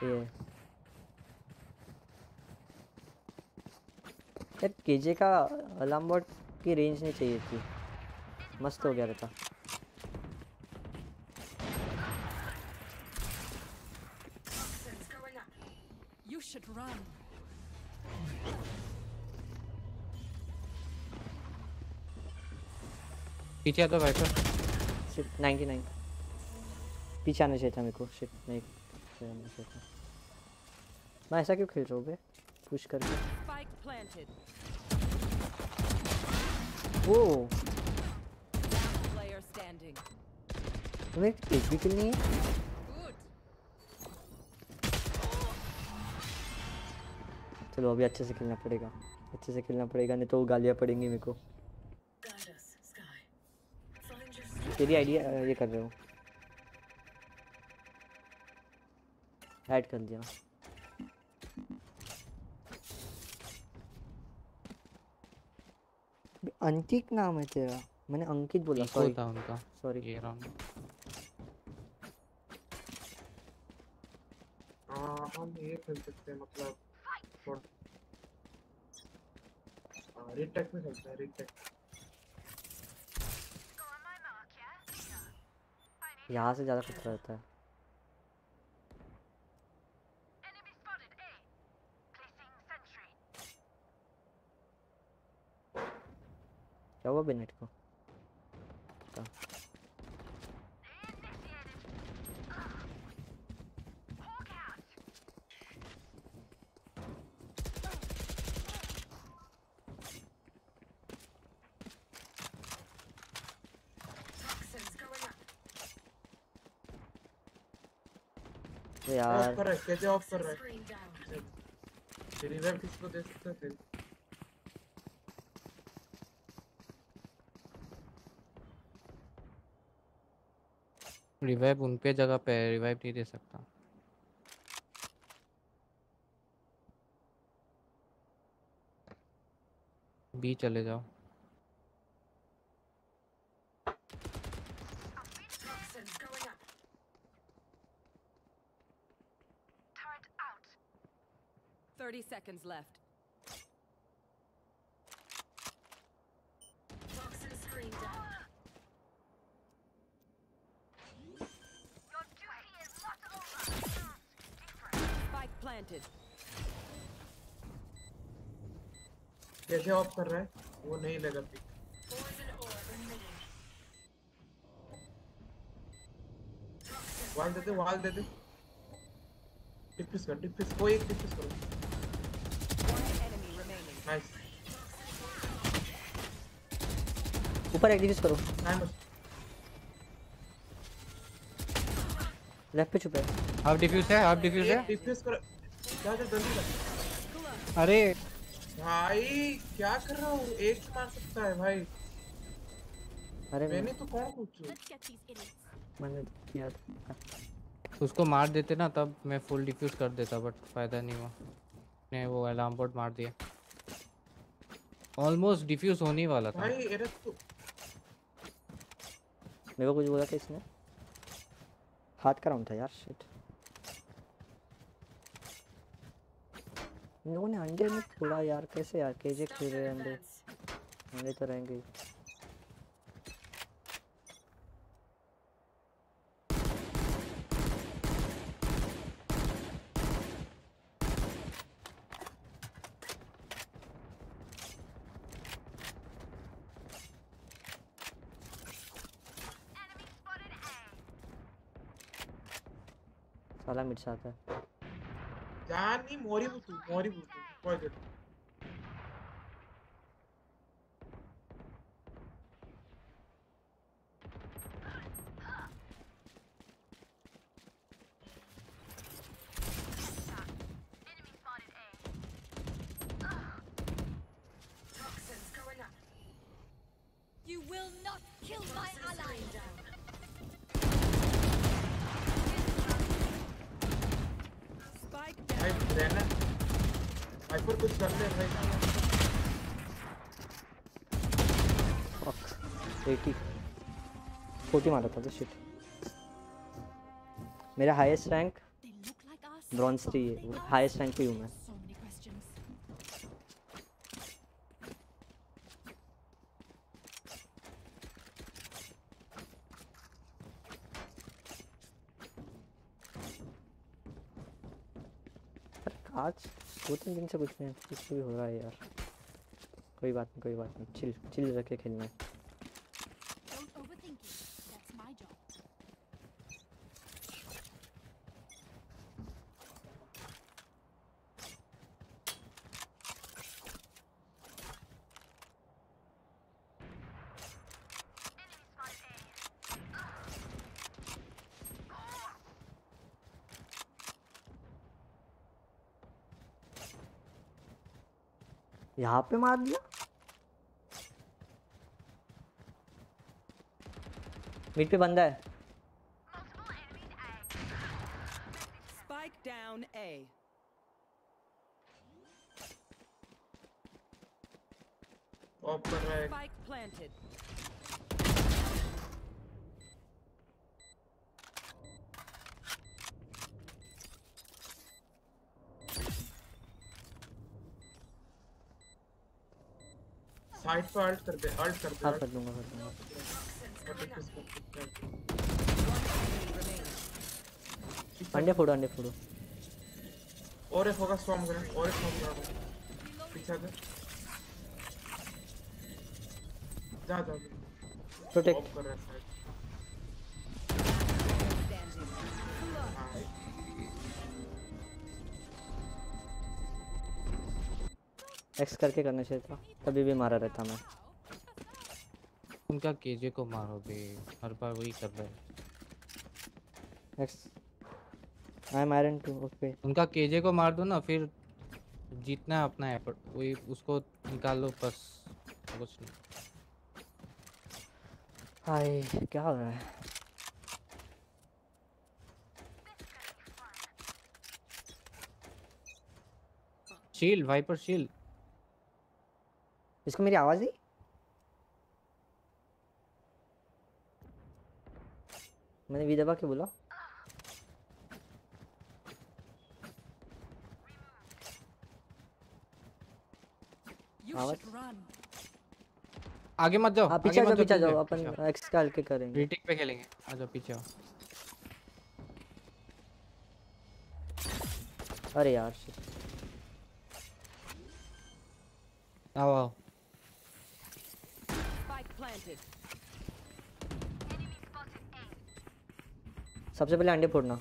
ये। केजे का अलार्म बॉट की रेंज नहीं चाहिए थी। मस्त हो गया रहता. पीछे आ तो वाइपर शिट 99 पीछे आना चाहिए था मेरे को। शिट नहीं आना चाहिए था। मैं ऐसा क्यों खेल रहा हूँ बे? पुश करके। ओ standing. तुम्हें एक भी किल नहीं है. चलो अभी अच्छे से खेलना पड़ेगा। अच्छे से खेलना पड़ेगा नहीं तो गालियाँ पड़ेंगी मेरे को। तेरी आइडिया ये कर रहे हो। ऐड कर दिया। अंकित नाम है तेरा। मैंने अंकित बोला सॉरी था उनका। सॉरी ये राउंड हाँ हम ये खेल सकते हैं मतलब हाँ रिटेक में खेलते हैं रिटेक यहाँ से ज़्यादा खतरा रहता है। क्या हुआ बेनेट को क्या? ऑफ़ यार। कर रहा है कैसे ऑफ़ कर है रिवाइव किसको दे सकते हैं रिवाइव उन पे जगह पे रिवाइव नहीं दे सकता। बी चले जाओ। Seconds left. Spike planted. कैसे ऑफ़ कर रहा है? वो नहीं लगा पिक वाल दे दे वाल दे दे। टिपिस कर टिपिस कोई एक टिपिस करो। ऊपर एग्जीक्यूट करो। लेफ़्ट पे छुपे। हाफ़ डिफ्यूज है हाफ़ डिफ्यूज है। टिपिस कर। क्या कर जल्दी कर अरे। भाई क्या कर रहा हूँ? एक ही मार सकता है भाई। अरे मैंने तो कौन पूछू. मैंने किया था। उसको मार देते ना तब मैं फुल डिफ्यूज कर देता बट फ़ायदा नहीं हुआ। ने वो अलार्म बोर्ड मार दिया। ऑलमोस्ट डिफ्यूज होने वाला था। भाई अरे तू मेरे को कुछ बोला था इसने। हाथ का राउंड था यार शिट इन लोगों ने अंडे में छोड़ा यार, कैसे यार, केजे खेल रहे हैं अंडे। अंडे तो रहेंगे साला मिर्च आता है। जान नहीं मोरी बुतू मोरी बुतू कोई देर You will not kill my ally. रहना हाइपर कुछ कर ले भाई फक 80 40 मारा था तो शिट मेरा हाईएस्ट रैंक ब्रॉन्ज 3 है हाईएस्ट रैंक पे हूँ मैं। आज दो तीन दिन से कुछ नहीं, कुछ भी हो रहा है यार। कोई बात नहीं, कोई बात नहीं। चिल चिल रख खेलना है Don't overthink it. That's my job. यहाँ पे मार दिया। मिड पे बंदा है Spike down A. ऑफ़ कर रहा है Spike planted. साइड पे अल्ट कर दे अल्ट कर दे हाँ कर दूँगा कर दूँगा। अंडे फोड़ो अंडे फोड़ो। और एक होगा स्टॉर्म करें और एक करें पीछे दे जा। जा. ऑफ़ कर रहा है एक्स करके करना चाहिए था तभी भी मारा रहता मैं। उनका केजे को मारोगे? हर बार वही कर रहे हैं। I am iron two okay उनका केजे को मार दो ना फिर जीतना है अपना एफर्ट वही उसको निकाल लो बस कुछ नहीं। हाय क्या हो रहा है? शील्ड वाइपर शील्ड इसको मेरी आवाज़ आई मैंने वी दबा के बोला। Run. आगे मत जाओ हाँ आगे पीछे जाओ पीछे जाओ अपन एक्स का हल्के करेंगे। रीटिक पे खेलेंगे। आ जाओ पीछे आओ। अरे यार. आओ आओ। Spike planted. सबसे पहले अंडे फोड़ना।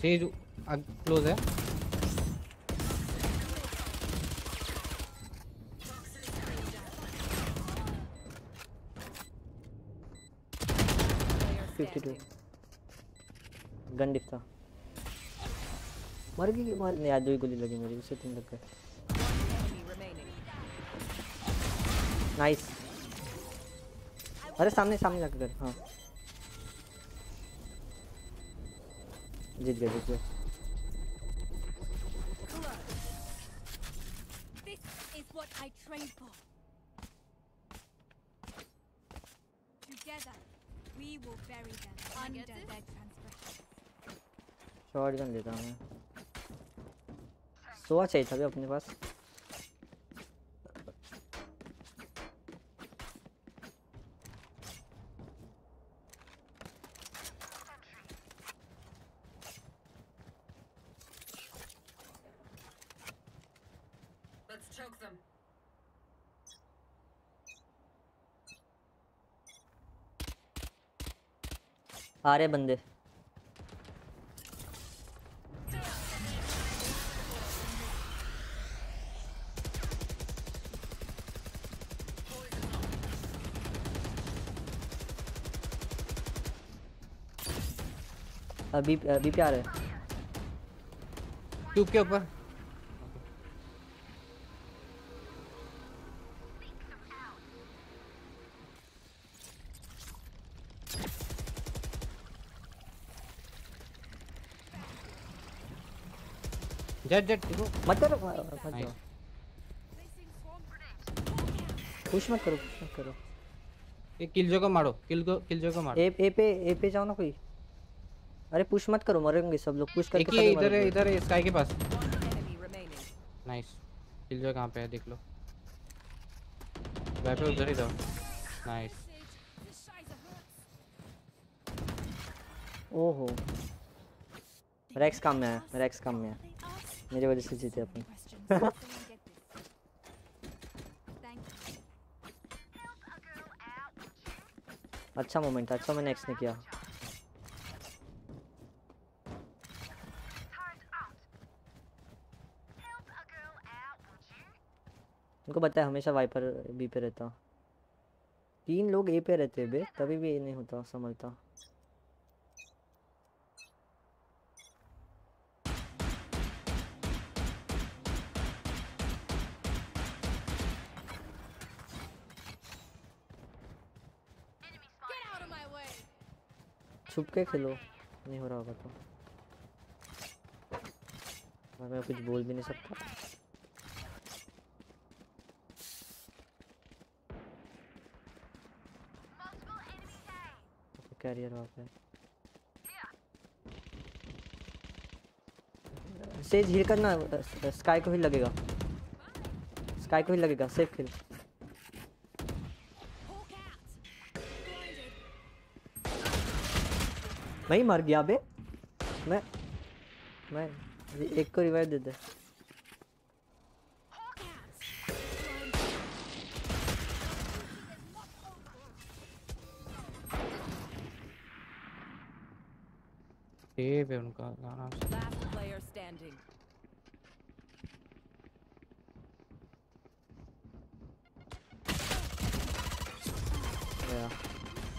सेज क्लोज है। फिफ्टी टू गन था मर गई मर नहीं आज दो ही गोली लगी मेरी उससे तीन लग गए। नाइस अरे सामने सामने जाकर कर हाँ। जीत गए जीत गए। शॉर्ट गन लेता हूँ मैं। सोच चाहिए था अपने पास? आ रहे बंदे। अभी अभी प्यार है। ट्यूब के ऊपर। जेट जेट देखो। मत करो मत जाओ पुश मत करो पुश मत करो। ये किल जो को मारो किल को किल जो को मारो। ए ए पे ए पे जाओ ना कोई। अरे पुश मत करो मरेंगे सब लोग। पुश करके एक है, इधर है। इधर है स्काई के पास। नाइस किल जो कहाँ पे है देख लो। वैपे उधर ही था। नाइस ओहो। रैक्स काम में है रैक्स काम में है। मेरी वजह से जीते अपन। अच्छा मोमेंट था अच्छा मैंने एक्स ने किया। उनको बताया हमेशा वाइपर बी पे रहता। तीन लोग ए पे रहते बे, तभी भी ए नहीं होता संभलता छुप के खेलो। नहीं हो रहा होगा तो। मैं कुछ बोल भी नहीं सकता। कैरियर वहाँ पे। सेज हील करना स्काई को ही लगेगा। स्काई को ही लगेगा सेफ़ खेल मैं ही मर गया बे। मैं मैं एक को रिवाइव दे दे। टेप है उनका गाना.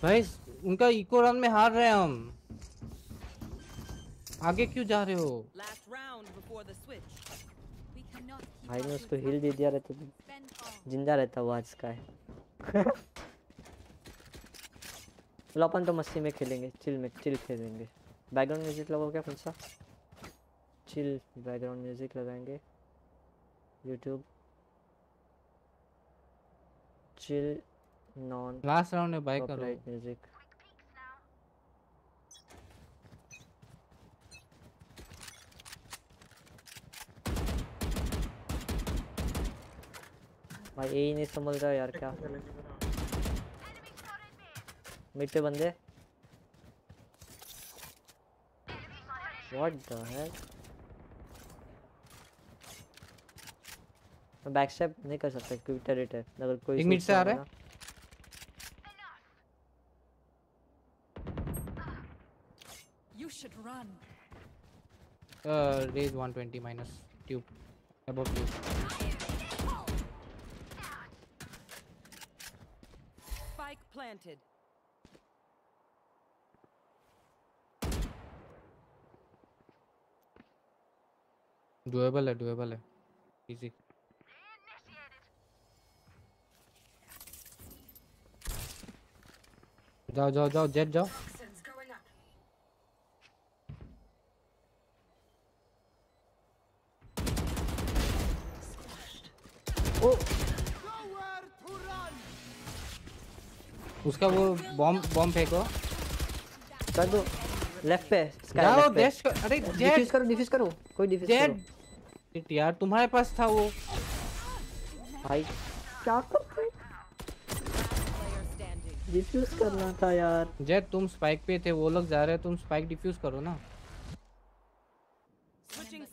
भाई उनका इको रन में हार रहे हैं हम। आगे क्यों जा रहे हो. भाई ने उसको हिल दे दिया रहता तो ज़िंदा रहता वो आज का है। चलो अपन तो मस्ती में खेलेंगे चिल में चिल खेलेंगे। बैकग्राउंड म्यूज़िक लगाओ क्या कौन सा चिल बैकग्राउंड म्यूज़िक लगाएँगे। YouTube chill non last round में बाय करो। कॉपीराइट म्यूज़िक भाई ये ही नहीं संभल रहा यार क्या। मिड पे बंदे। व्हाट द हेक मैं बैक स्टेप नहीं कर सकता क्योंकि टर्रेट है। अगर कोई एक मिनट से आ रहा है? You should run. uh, raise 120 minus tube. Above tube Spike planted. Doable है डुएबल है. इजी जाओ जाओ जाओ जेट जाओ. उसका वो बॉम्ब बॉम्ब फेंको। कर दो लेफ़्ट पे स्काई लेफ़्ट पे। कर अरे डिफ्यूज जेट करो डिफ्यूज करो कोई डिफ्यूज जेट करो। Shit यार तुम्हारे पास था वो। भाई क्या कर रहे डिफ्यूज करना था यार। जेट तुम स्पाइक पे थे वो लोग जा रहे हैं तुम स्पाइक डिफ्यूज करो ना।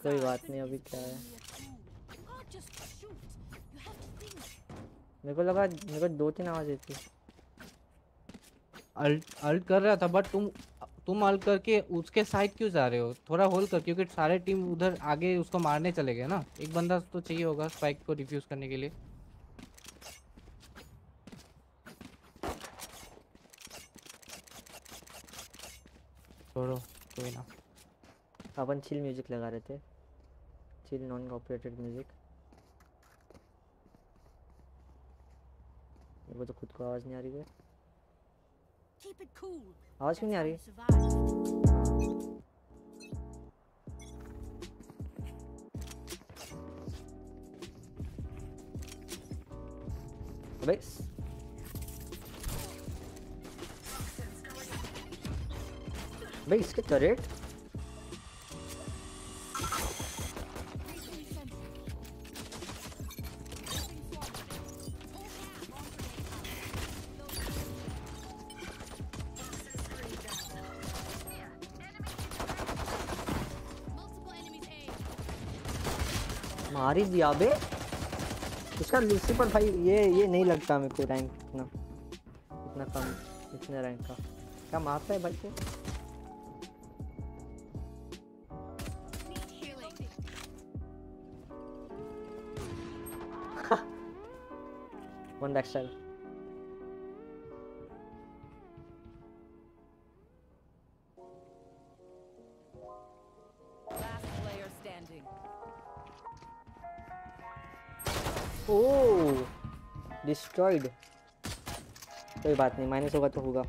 कोई बात नहीं अभी क्या है. मेरे को लगा मेरे को दो तीन आवाज़ आई थी। अल्ट अल्ट कर रहा था बट तुम तुम अल्ट करके उसके साइड क्यों जा रहे हो? थोड़ा होल्ड कर, क्योंकि सारे टीम उधर आगे उसको मारने चले गए ना। एक बंदा तो चाहिए होगा स्पाइक को डिफ्यूज करने के लिए। छोड़ो, कोई ना। अपन चिल म्यूज़िक लगा रहे थे। चिल नॉन कॉपरेटेड म्यूज़िक मेरे तो खुद को आवाज़ नहीं आ रही है। cool. आवाज क्यों नहीं आ रही अबे भाई इसके टरेट मार ही दिया बे। इसका लूसीफर भाई, ये ये नहीं लगता मेरे को रैंक इतना। इतना कम, इतने रैंक का। क्या मारता है भाई को वन बैक डिस्ट्रॉयड कोई बात नहीं माइनस होगा तो होगा।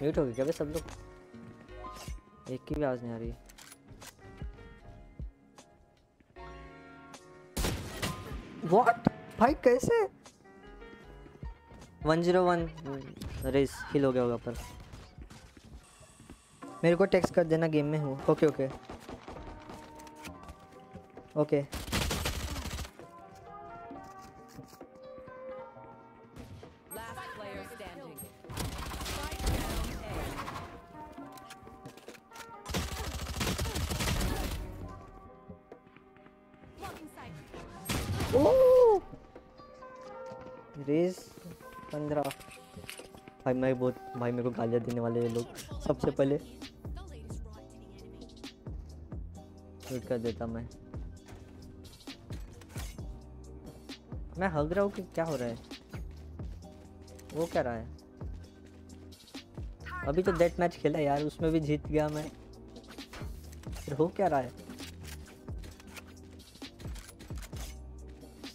म्यूट हो गए क्या सब लोग? एक की भी आवाज़ नहीं आ रही। व्हाट भाई कैसे? 101 रेस हिल हो गया होगा पर। मेरे को टेक्स्ट कर देना गेम में हूँ ओके ओके ओके सबसे पहले म्यूट कर देता मैं। मैं हग रहा हूँ कि क्या हो रहा है? वो क्या रहा है? अभी तो डेट मैच खेला यार, उसमें भी जीत गया मैं। फिर हो क्या रहा है?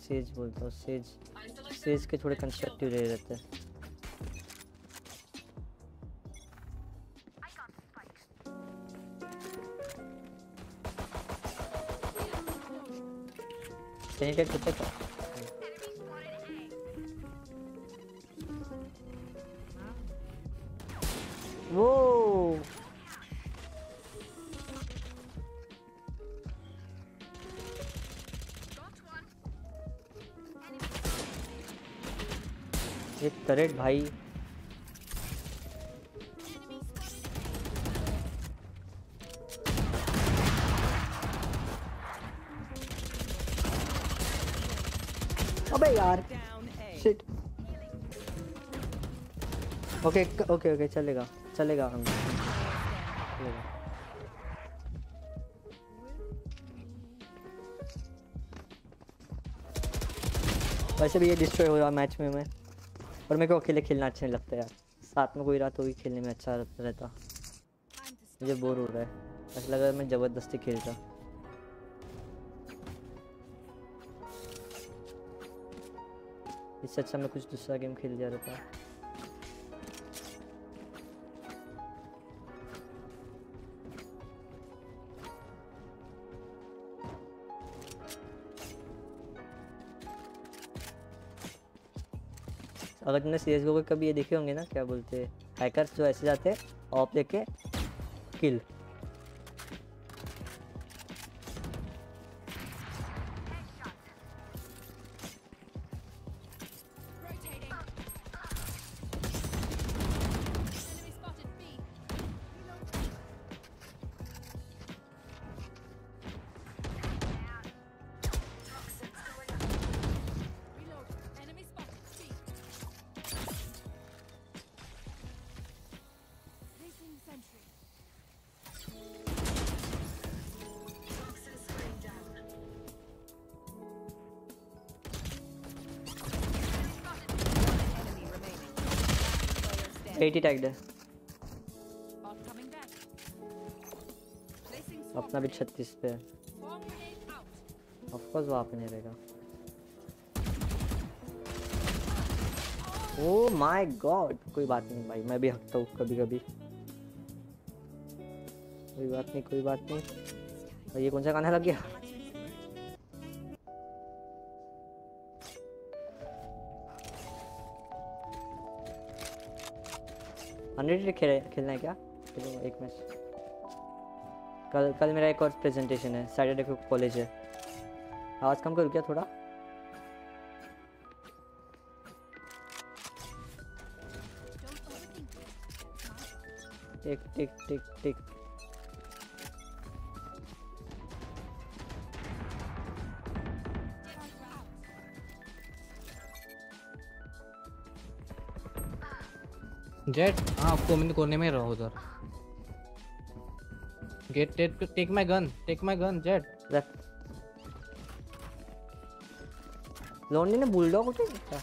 सेज बोलता हूँ सेज सेज के थोड़े कंस्ट्रक्टिव रहे रहते हैं। पेनिट्रेट कितने का वो ये टरेट भाई ओके ओके ओके चलेगा चलेगा हम। वैसे भी ये डिस्ट्रॉय हो रहा मैच में मैं। और मेरे को अकेले खेलना अच्छा नहीं लगता यार। साथ में कोई रहा तो भी खेलने में अच्छा रहता। मुझे बोर हो रहा है। ऐसा लग रहा है मैं ज़बरदस्ती खेलता इससे अच्छा मैं कुछ दूसरा गेम खेल जा रहा था अगर तुमने सी एस गो कभी ये देखे होंगे ना, क्या बोलते हैं हैकर्स जो ऐसे जाते हैं ऑफ़ लेके किल 80 टैग्ड है Bomb coming back. Placing swarm अपना भी grenade. 36 पे है ऑफ़ कोर्स वहाँ पे नहीं रहेगा ओ माय गॉड कोई बात नहीं भाई मैं भी हकता हूँ कभी कभी कोई बात नहीं कोई बात नहीं। और ये कौन सा गाना लग गया? हंड्रेड खेल, खेलना है क्या? चलो, एक मैच कल कल मेरा एक और प्रेजेंटेशन है सैटरडे को कॉलेज है। आवाज़ कम करूँ क्या थोड़ा. Tick tick tick tick Jett? हाँ आपको मिनट कोने में रहो उधर। Get take take my gun take my gun Jett. Left लॉन्डी ने बुलडॉग क्या किया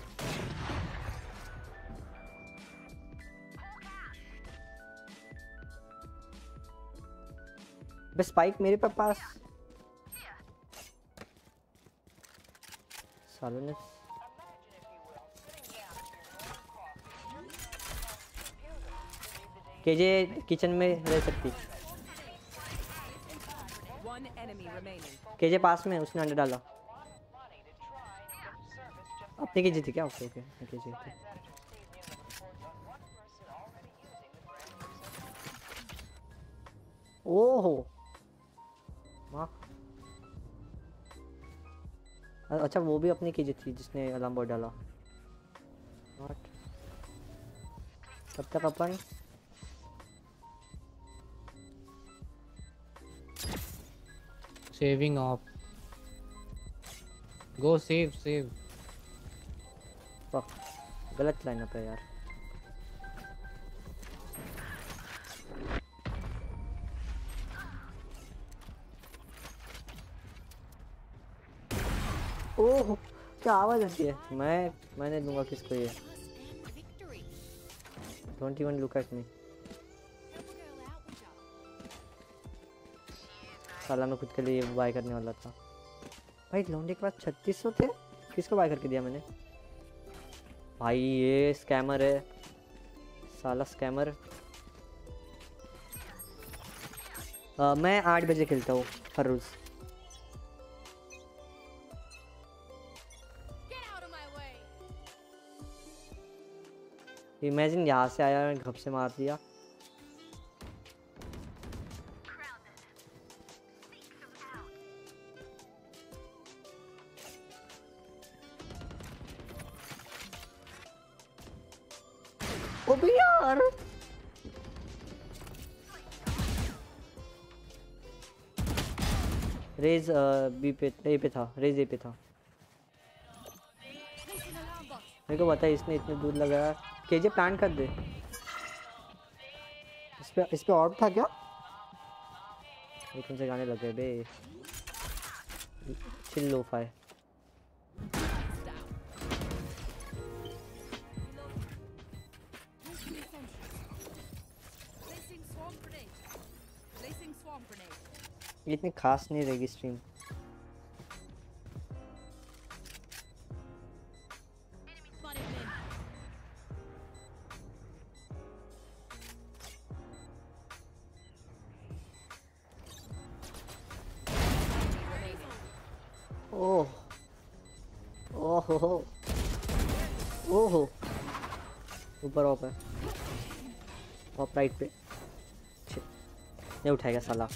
बस स्पाइक मेरे पे पास। सालों ने केजे किचन में रह सकती। केजे पास में उसने अंडर डाला। अपने केजे थी क्या? ओके ओके थी ओहो! अच्छा वो भी अपनी केजे थी जिसने अलार्म बोर्ड डाला। तब तक अपन? Saving off go save save fuck, गलत लाइनअप है यार ओह क्या आवाज़ आती है मैं मैंने दूँगा किसको ये And victory. Don't even look at me साला मैं खुद के लिए बाय करने वाला था। भाई लौंडे के पास छत्तीस सौ थे? किसको बाय करके दिया मैंने? भाई ये स्कैमर है। साला स्कैमर अ, मैं आठ बजे खेलता हूँ हर रोज़. इमेजिन यहाँ से आया घप से मार दिया। रेज बी पे ए पे था रेज ए पे था. मेरे को पता है इसने इतने दूर लगाया। केजे प्लान कर दे। इस पे इस पे और था क्या? एक से गाने लगे बे? चिल्लो फाई इतनी खास नहीं रहेगी स्ट्रीम ओह ओह हो ऊपर ऑफ़ है। ऑफ़ राइट पे। नहीं उठाएगा साला।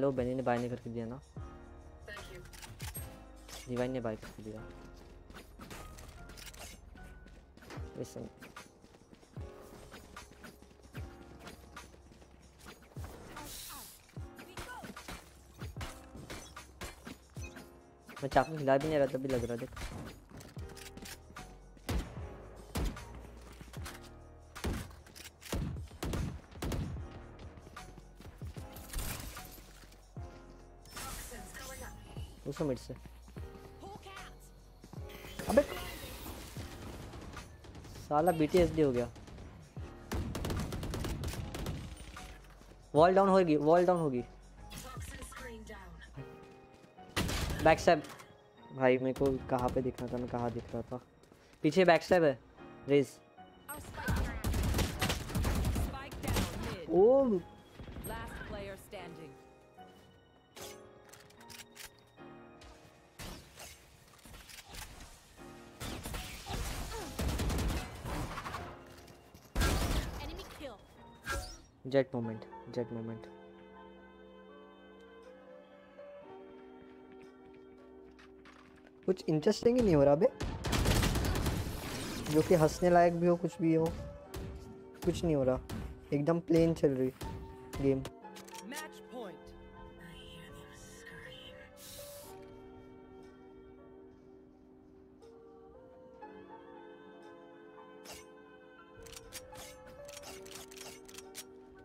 साले बनी ने बाय नहीं करके दिया ना. डिवाइन ने बाय करके दिया। लिसन मैं चाकू हिला भी नहीं रहा तभी लग रहा देख। उसको मिड से। अबे। साला बीटीएसडी हो गया। वॉल डाउन होगी वॉल डाउन होगी. बैक स्टैब भाई मेरे को कहाँ पे दिख रहा था मैं कहाँ दिख रहा था? पीछे बैक स्टैब है mid. Oh Jett moment Jett moment कुछ इंटरेस्टिंग ही नहीं हो रहा बे। जो कि हंसने लायक भी हो, कुछ भी हो, कुछ नहीं हो रहा। एकदम प्लेन चल रही गेम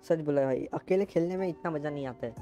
सच बोला भाई अकेले खेलने में इतना मज़ा नहीं आता है।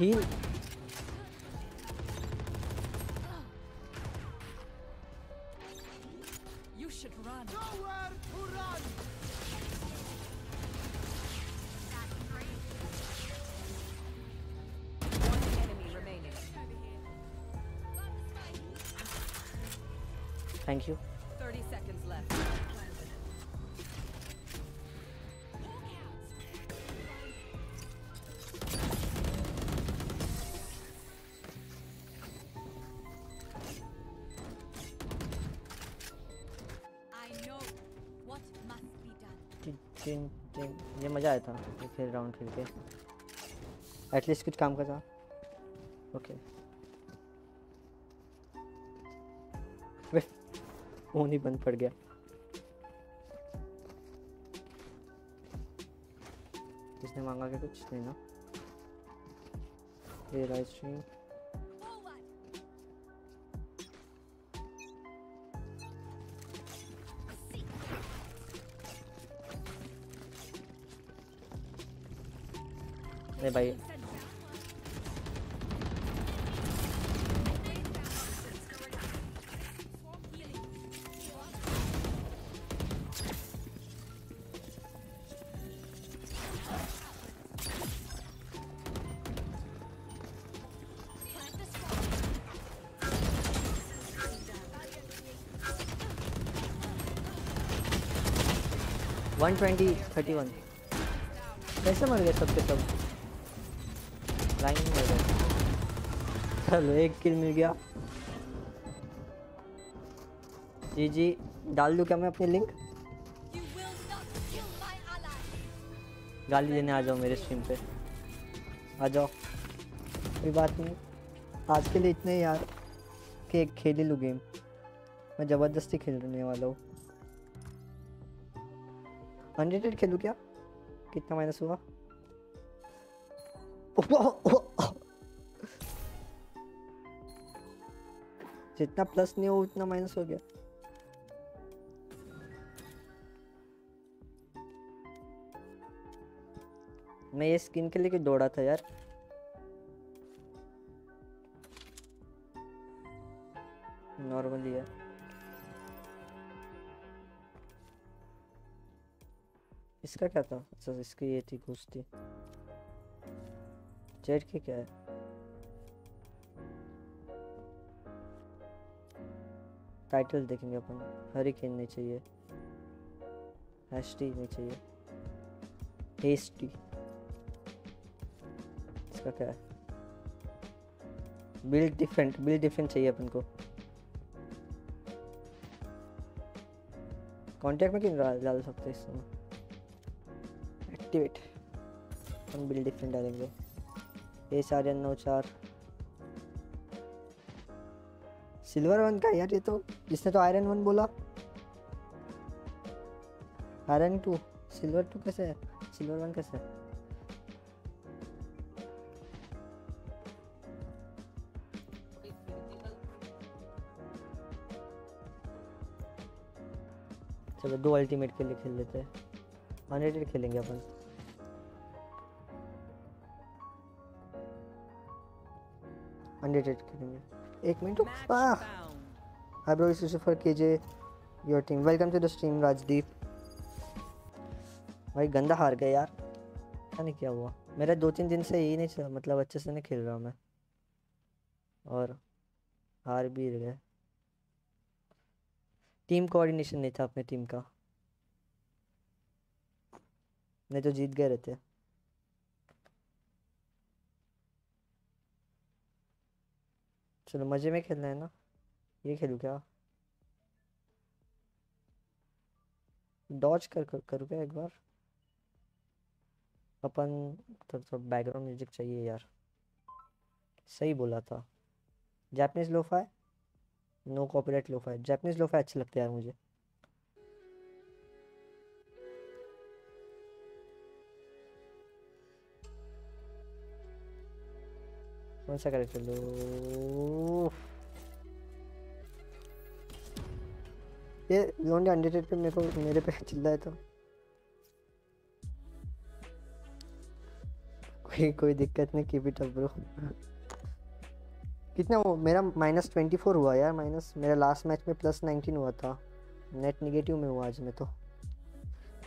हील आया था फिर खेल राउंड खेल के। एटलीस्ट कुछ काम का था ओके वो फ़ोन ही बंद पड़ गया। किसने मांगा क्या कुछ नहीं ना? ये लाइव स्ट्रीम भाई। वन ट्वेंटी थर्टी वन कैसे मर गए सबके सब, के सब? लाइन में चलो, एक किल मिल गया। जी जी, डाल दूँ क्या मैं अपनी लिंक. गाली देने आ जाओ मेरे स्ट्रीम पे। आ जाओ। कोई बात नहीं। आज के लिए इतने यार, कि एक खेल ही लूँ गेम मैं ज़बरदस्ती खेलने वाला हूँ अनरेटेड खेलूँ क्या? कितना माइनस हुआ? जितना प्लस नहीं हो उतना माइनस हो गया मैं ये स्किन के लिए दौड़ा था यार नॉर्मली है इसका क्या था अच्छा इसकी ये थी घुस थी जेड की क्या है टाइटल देखेंगे अपन। हरिकेन नहीं चाहिए। हैशटी नहीं चाहिए। हेस्टी इसका क्या है? बिल्ड डिफरेंट बिल्ड डिफरेंट चाहिए अपन को। कॉन्टैक्ट में क्यों डाल सकते हैं इसमें एक्टिवेट हम बिल्ड डिफरेंट डालेंगे। ए सारे नौ चार। सिल्वर वन का यार ये तो इसने तो आयरन वन बोला। आयरन टू सिल्वर टू कैसे है? सिल्वर वन कैसे है? चलो दो अल्टीमेट के लिए खेल लेते हैं। अनरेटेड खेलेंगे अपन। अनरेटेड खेलेंगे। एक minute hi bro is for KJ your team welcome to the stream Rajdeep भाई, गंदा हार गया यार। पता नहीं क्या हुआ। मेरा दो तीन दिन से यही नहीं चला मतलब अच्छे से नहीं खेल रहा मैं। और हार भी गए टीम कोऑर्डिनेशन नहीं था अपने टीम का। नहीं तो जीत गए रहते। चलो मज़े में खेलना है ना? ये खेलूँ क्या? डॉच कर, कर क्या एक बार? अपन थोड़ा थोड़ा बैकग्राउंड म्यूज़िक चाहिए यार। सही बोला था। जैपनीज लोफा है? नो कॉपीराइट लोफा है। जैपनीज लोफा अच्छे लगते हैं यार मुझे। कौन सा करेक्टर लो? ये लोन अनडेटेड पे मेरे को मेरे पे चिल्लाए तो। कोई कोई दिक्कत नहीं कीप इट अप ब्रो कितना वो मेरा माइनस ट्वेंटी फोर हुआ यार माइनस मेरा लास्ट मैच में प्लस नाइनटीन हुआ था। नेट निगेटिव में हुआ आज में तो।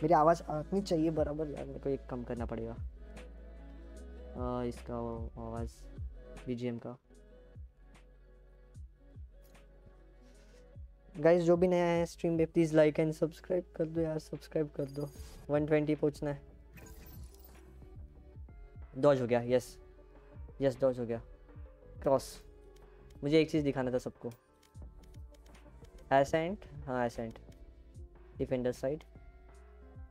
मेरी आवाज़ आनी चाहिए बराबर यार मेरे को एक कम करना पड़ेगा। आ, इसका आवाज़। बीजीएम का गाइस जो भी नया है स्ट्रीम पे प्लीज़ लाइक एंड सब्सक्राइब कर दो यार सब्सक्राइब कर दो। 120 पहुँचना है। डॉज हो गया यस यस डॉज हो गया। क्रॉस मुझे एक चीज़ दिखाना था सबको। एसेंट हाँ Ascent defender side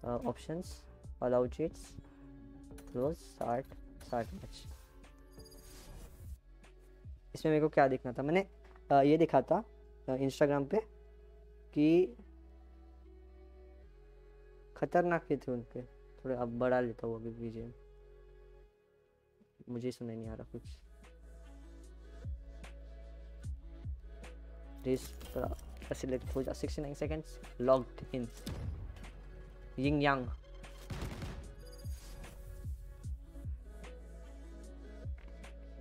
options allow cheats close start start match इसमें मेरे को क्या देखना था? मैंने ये देखा था इंस्टाग्राम पे कि खतरनाक के थे उनके। थोड़े अब बढ़ा लेता हूँ अभी बीजेम मुझे सुनाई नहीं आ रहा कुछ। This select for 69 seconds logged in yin yang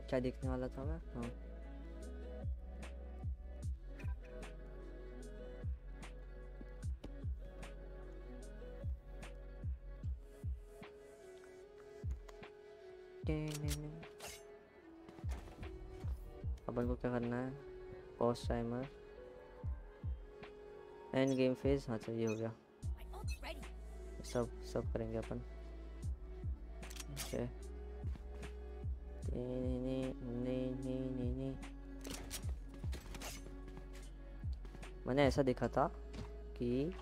क्या देखने वाला था मैं? हाँ। अपन को क्या करना है? Pause timer end game phase हाँ चलिए हो गया। सब सब करेंगे अपन। मैंने ऐसा देखा था कि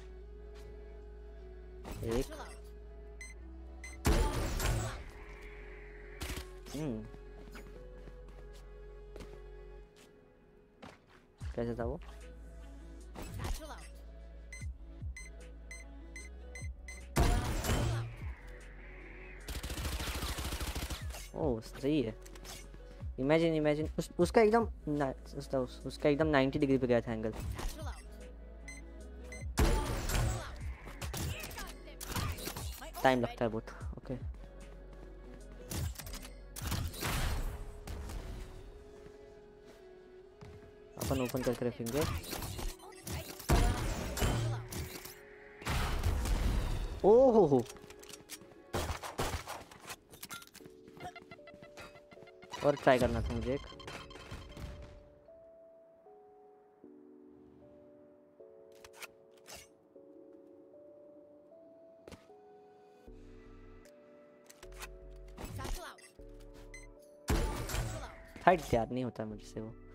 हम्म। कैसे था वो? ओह सही है। इमेजिन इमेजिन उस, उसका एकदम उसका उस, उसका एकदम 90 डिग्री पे गया था एंगल टाइम लगता है बहुत ओके अपन ओपन करके रखेंगे। ओ हो हो और ट्राई करना था मुझे एक। हाइट याद नहीं होता मुझसे वो।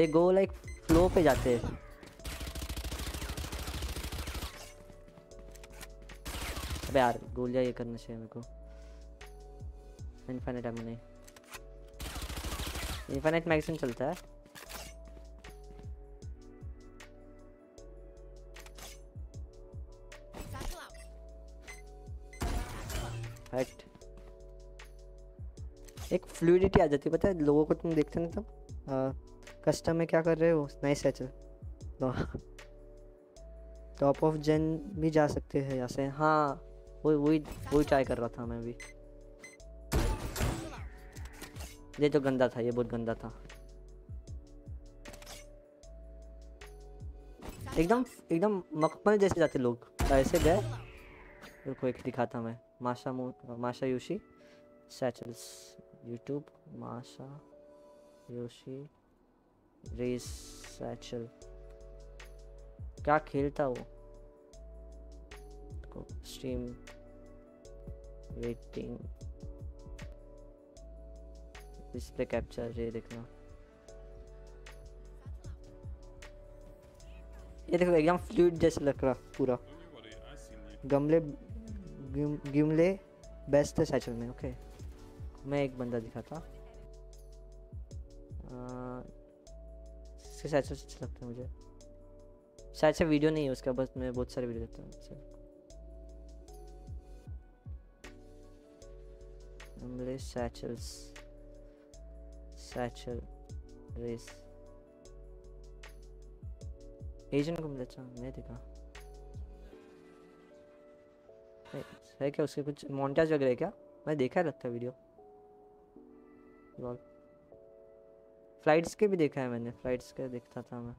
दे गो लाइक फ्लो पे जाते हैं। अबे यार गोलियाँ ये करना चाहिए मेरे को। इनफाइनाइट एमो नहीं इनफाइनाइट मैगजीन चलता है। हट एक फ्लूइडिटी आ जाती है, पता है? लोगों को तुम देखते ना तब? कस्टम में क्या कर रहे हो? नाइस है। टॉप ऑफ़ जेन भी जा सकते हैं यहाँ से। हाँ वही वही वही ट्राई कर रहा था मैं भी। ये तो गंदा था, ये बहुत गंदा था। एकदम एकदम मखमल जैसे जाते लोग। ऐसे गए। रुको, एक दिखाता मैं। माशा मो, माशा योशी। सैचल्स, यूट्यूब। माशा योशी। रेस सैचल क्या खेलता वो? स्ट्रीम रेटिंग डिस्प्ले कैप्चर ये देखना। ये देखो एकदम फ्लूइड जैसे लग रहा पूरा। गमले गिम, गिमले बेस्ट है सैचल में ओके मैं एक बंदा दिखा था इसके सैचल अच्छा लगता है मुझे। शायद से वीडियो नहीं है उसका, बस मैं बहुत सारे वीडियो देखता हूँ सैचल्स सैचल रेस एजेंट को मिला अच्छा मैं देखा। है क्या उसके कुछ मोन्टाज वगैरह क्या? मैं देखा है लगता है वीडियो फ्लाइट्स के भी देखा है मैंने, फ्लाइट्स के देखता था मैं।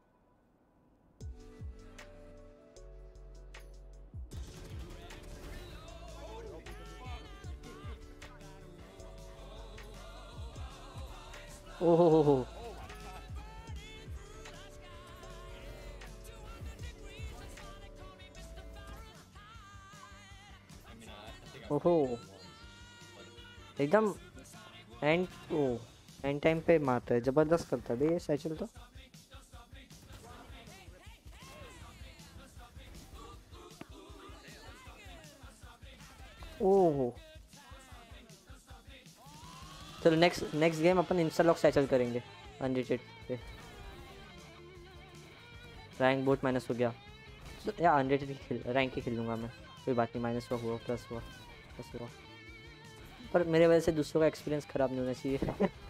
ओहो। हो हो ओहो। एकदम एंड ओ। एंड टाइम पे मारता है, ज़बरदस्त करता है। बे ये सैचल तो। ओहो। चलो नेक्स्ट नेक्स्ट गेम अपन इंस्टा लॉक सैचल करेंगे। अनडिटेड पे। रैंक बोट माइनस हो गया। तो या अनडिटेड ही खेल रैंक ही खेल लूँगा मैं। कोई बात नहीं माइनस हुआ हुआ प्लस हुआ प्लस हुआ। पर मेरे वजह से दूसरों का एक्सपीरियंस ख़राब नहीं होना चाहिए।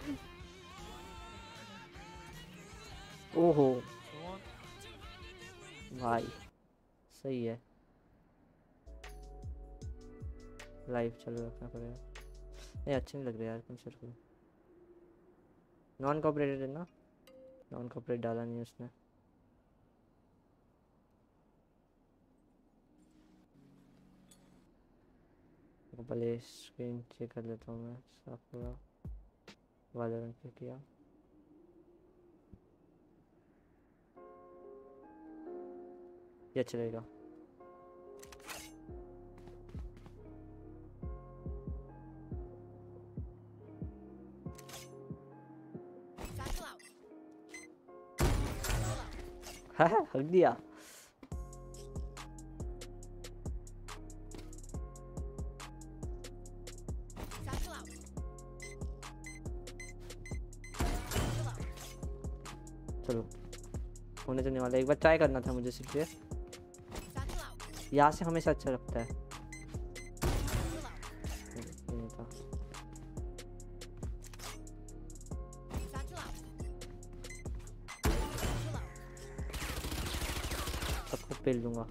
ओहो। भाई, सही है। लाइव चालू रखना पड़ेगा नहीं, अच्छे नहीं लग रहे यार कौन से को। नॉन कॉपरेटेड है ना? नॉन कॉपरेट डाला नहीं उसने। पहले स्क्रीन चेक कर लेता हूँ मैं, साफ़ पूरा। वाले रंग किया। ये अच्छा रहेगा। हाँ हक दिया। चलो, होने चलने वाला एक बार ट्राई करना था मुझे सिर्फ़ यहाँ से हमेशा अच्छा लगता है। सबको पेल दूँगा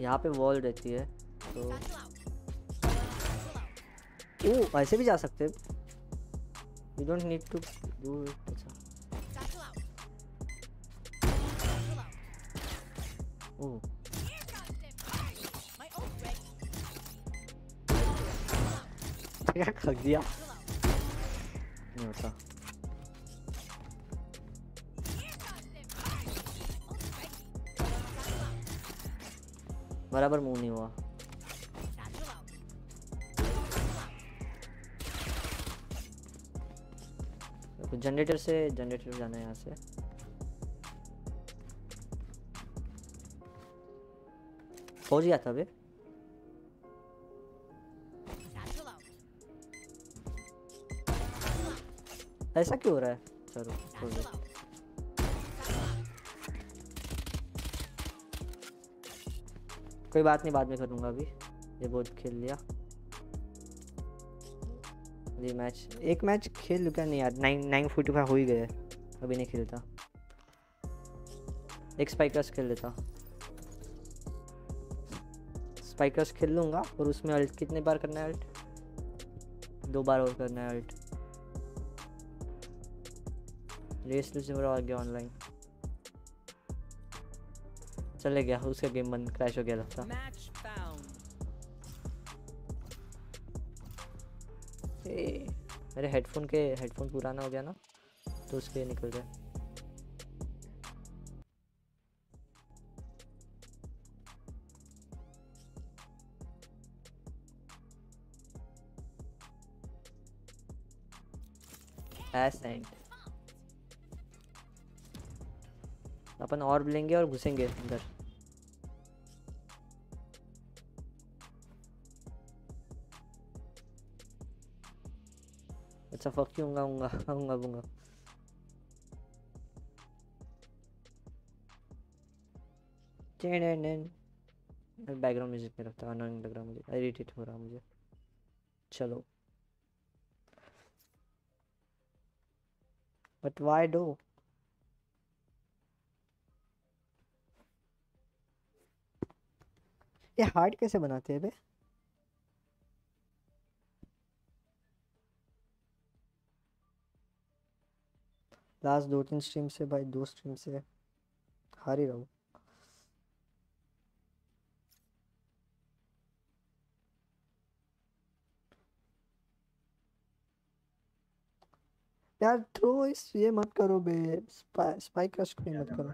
यहाँ पे वॉल रहती है तो ओ, ऐसे भी जा सकते हैं You don't need to do it. Oh. बराबर मुंह नहीं हुआ जनरेटर से जनरेटर जाना है यहाँ से। पहुँच गया था बे ऐसा क्यों हो रहा है? चलो कोई बात नहीं, बाद में करूँगा अभी। ये बहुत खेल लिया। ये मैच एक मैच खेल लूँ क्या? नहीं यार नाइन नाइन फोर्टी फाइव हो ही गया। अभी नहीं खेलता। एक स्पाइकर्स खेल लेता। स्पाइकर्स खेल लूँगा और उसमें अल्ट कितने बार करना है अल्ट दो बार और करना है अल्ट रेस रिसीवर आ गया ऑनलाइन चले गया उसका गेम बंद क्रैश हो गया लगता। मेरे हेडफोन के हेडफोन पुराना हो गया ना तो उसके निकल जाए। अपन और लेंगे और घुसेंगे अंदर। अच्छा फक यू आऊँगा आऊँगा आऊँगा बैकग्राउंड म्यूज़िक में रखता अनोइंग लग रहा मुझे इरिटेट हो रहा मुझे। चलो। बट व्हाई डू ये हार्ड कैसे बनाते हैं बे? लास्ट दो तीन स्ट्रीम से भाई दो स्ट्रीम से हार ही रहा हूँ। यार थ्रो इस ये मत करो बे स्पा, स्पाइक का स्क्रीन मत करो।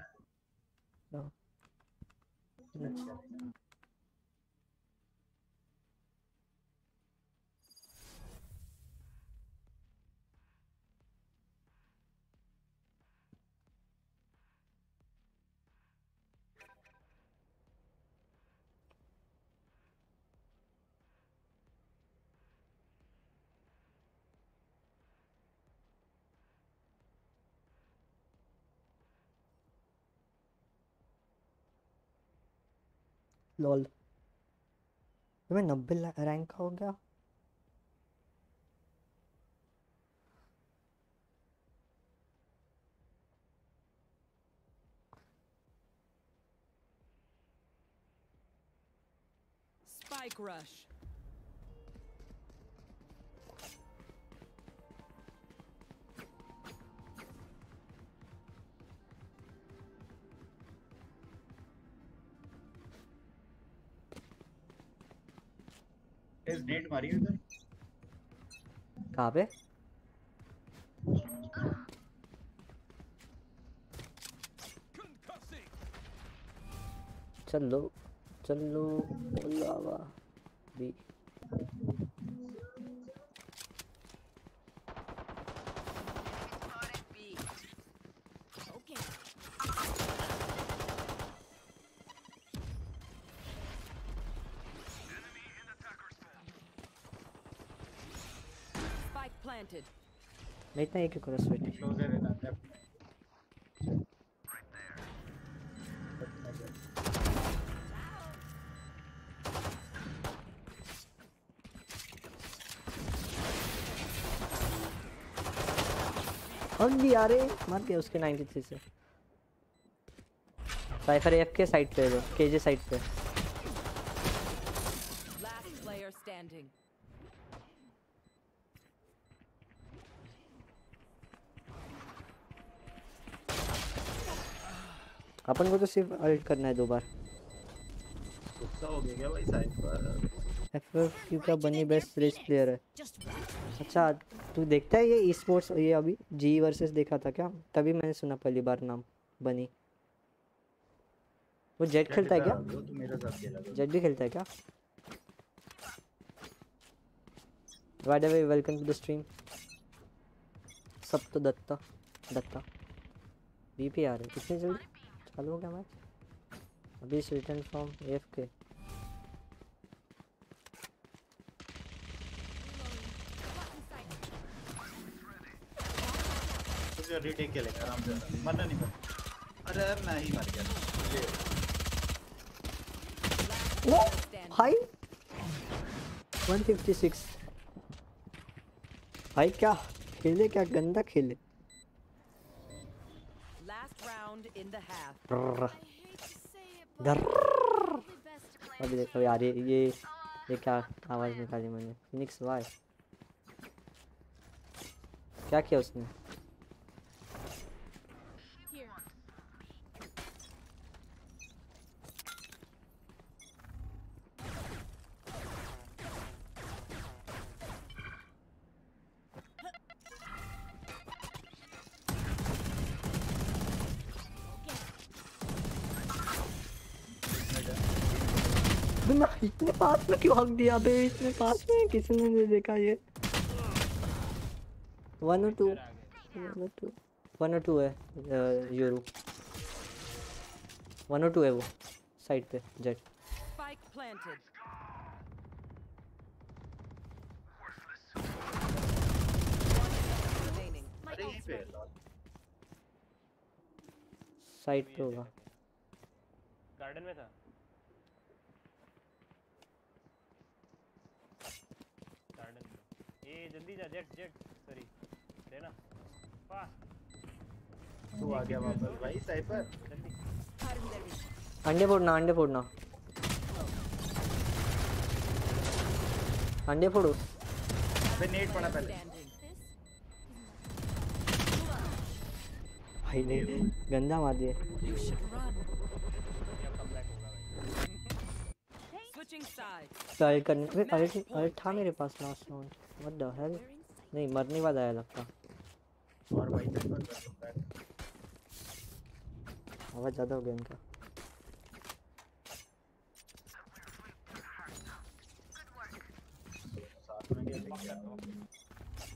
No. No. लॉल मैं नब्बे रैंक का हो गया Spike rush. इस नेट मारी उधर? कहाँ पे? चलो चलो लावा बी Spike planted. मैं इतना एक ही करो स्वेट क्लोजर है ना और भी आ रहे मर गया उसके 93 से साइफर एफ़ के साइड पे है केजे साइड पे Last player standing. अपन को तो सिर्फ़ अल्ट करना है दो बार। गुस्सा हो गया भाई साइड पर? का बनी? बेस्ट रेस प्लेयर है। अच्छा तू देखता है ये ई स्पोर्ट्स ये अभी जी वर्सेस देखा था क्या? तभी मैंने सुना पहली बार नाम बनी। वो जेट खेलता है क्या? वो तो जेट भी खेलता है क्या? By the way, welcome to the stream. सप्त दत्ता दत्ता। बीपी आ रहे कितनी जल्दी? चालू हो गया मैच अभी return from F K retake खेलेगा आराम से। मरना नहीं मर अरे मैं ही मर गया। ओ भाई 156 भाई क्या खेले क्या गंदा खेले Last round in the half. अभी देखो यार ये ये ये क्या आवाज़ निकाली मैंने फिनिक्स वाई क्या किया उसने इतने में क्यों हक दिया बे इतने पास में किसी ने नहीं देखा ये वन और टू वन और टू वन और टू है यूरो वन और टू है वो साइड पे जेट Spike planted. Remaining. अरे यहीं पे लॉल। साइड पे होगा गार्डन में था गार्डन में ये जल्दी जा जेट जेट सॉरी देना। फास्ट। तू आ गया वापस भाई साइपर जल्दी। अंडे फोड़ना अंडे फोड़ना। अंडे फोड़ो। अबे नेट पड़ा पहले। भाई ने गंदा मार दिया। ट्राई करने अरे अरे अरे था मेरे पास last round what the hell नहीं मरने वाला है लगता। और भाई साइपर कर सकता है। आवाज़ ज़्यादा हो गया इनका।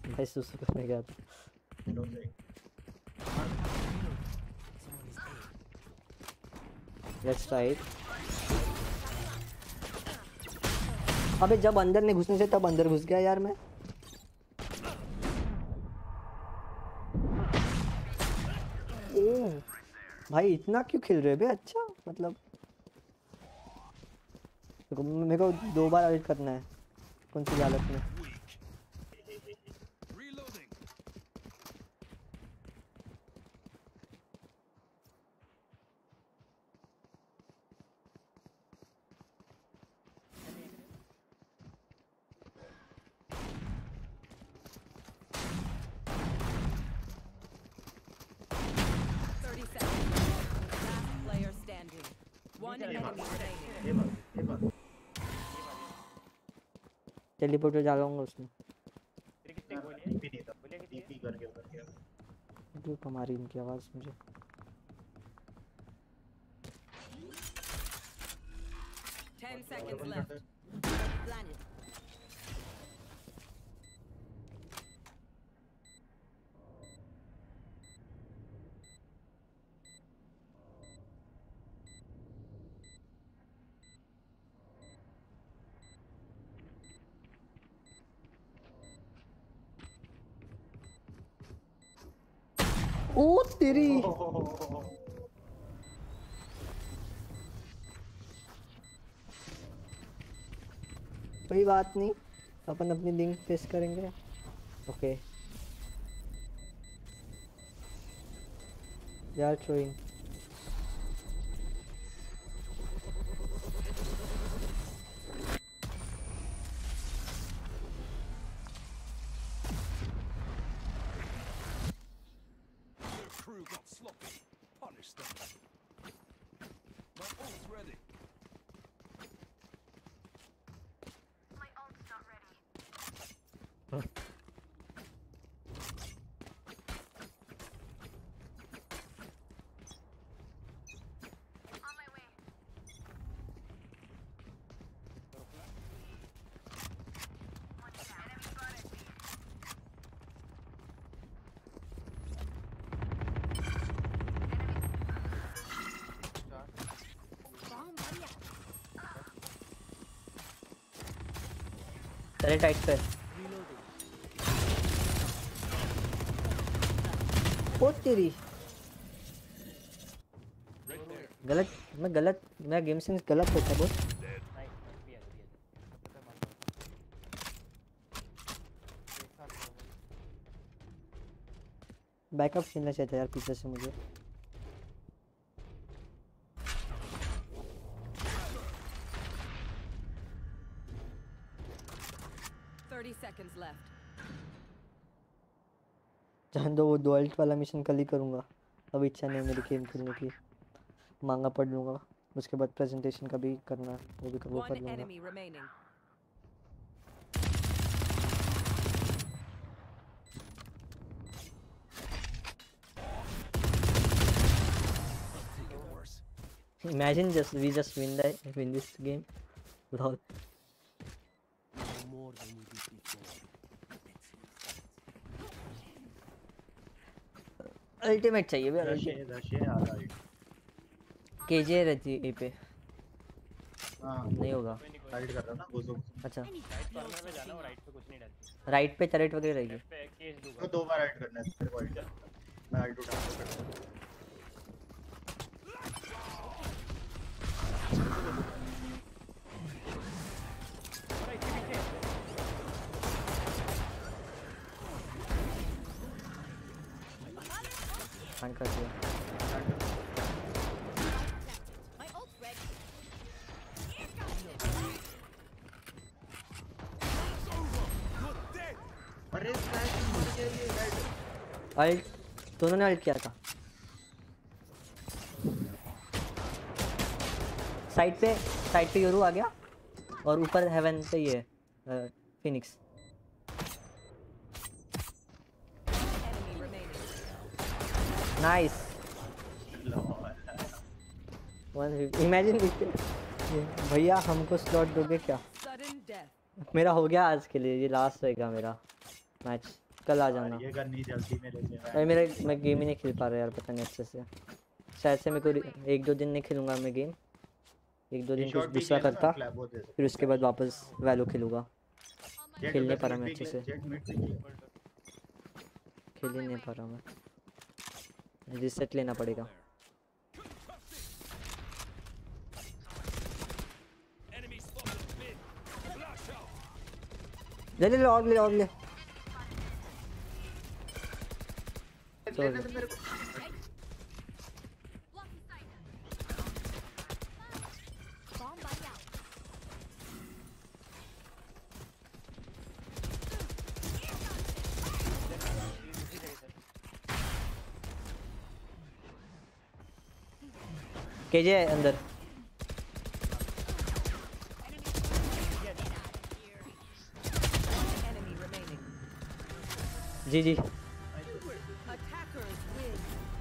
भाई सुसु करने गया था। लेट्स ट्राई इट अबे जब अंदर नहीं घुसने से तब अंदर घुस गया यार मैं। ओ, भाई इतना क्यों खेल रहे हो बे? अच्छा मतलब मेरे को दो बार एडिट करना है, कौन सी हालत में Thirty seconds. Last player standing. One enemy remaining. ये बात ये बात टेलीपोर्टर डालूँगा उसमें हमारी इनकी आवाज़ मुझे Ten seconds left. Planet. ओ तेरी कोई बात नहीं अपन अपनी लिंक पेश करेंगे। ओके यार ट्रोइंग तेरे टाइट पे। ओ तेरी। गलत मैं गलत मैं गेम सेंस गलत होता बहुत। बैकअप खेलना चाहिए था यार पीछे से मुझे। डुअल्ट वाला मिशन कल ही करूँगा अब इच्छा नहीं है मेरी गेम खेलने की मांगा पढ़ लूँगा उसके बाद प्रेजेंटेशन का भी करना वो भी वो कर लूँगा. Imagine just we just win the win this game. Lol. more than ultimate चाहिए भैया रश रश केजे रहती है ए पे। हाँ नहीं होगा। राइट कर रहा ना घुसो अच्छा। राइट कॉर्नर में जाना और राइट पे कुछ नहीं डालती राइट पे टरेट वगैरह रहेगी। तो दो बार राइट करना है मैं आइट उठा हूँ गया ये राइट अल्ट दोनों ने किया था। साइड पे साइड पे योरू आ गया, और ऊपर हेवन पे ये फिनिक्स Enemy नाइस इमेजिन भैया हमको स्लॉट दोगे क्या? मेरा हो गया आज के लिए ये लास्ट रहेगा मेरा मैच कल आ जाना। ये गन नहीं चलती मेरे से मेरा मैं गेम ही नहीं खेल पा रहा यार पता नहीं अच्छे से। शायद से मेरे को रि- एक दो दिन नहीं खेलूँगा मैं गेम एक दो दिन कुछ दूसरा करता। फिर उसके बाद वापस वैलो खेलूँगा। खेल नहीं पा रहा मैं अच्छे से। खेल ही नहीं पा रहा मैं। रिसेट लेना पड़ेगा। ले ले ले और ले और ले। केजे अंदर G G.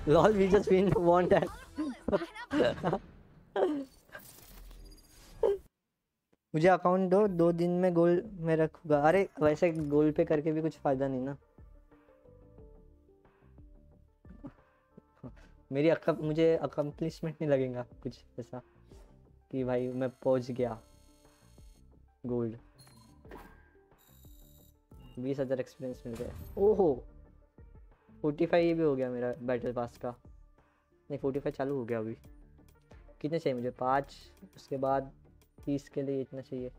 Lol we just win want that मुझे अकाउंट दो दो दिन में गोल में रखूँगा। अरे, वैसे गोल पे करके भी कुछ फ़ायदा नहीं ना। मेरी अक मुझे अकम्पलिशमेंट नहीं लगेगा कुछ ऐसा कि भाई मैं पहुँच गया। गोल्ड बीस हज़ार एक्सपीरियंस मिल गया। ओहो! फोर्टी फाइव ये भी हो गया मेरा बैटल पास का। नहीं फोर्टी फाइव चालू हो गया अभी। कितने चाहिए मुझे? पाँच, उसके बाद तीस के लिए इतना चाहिए।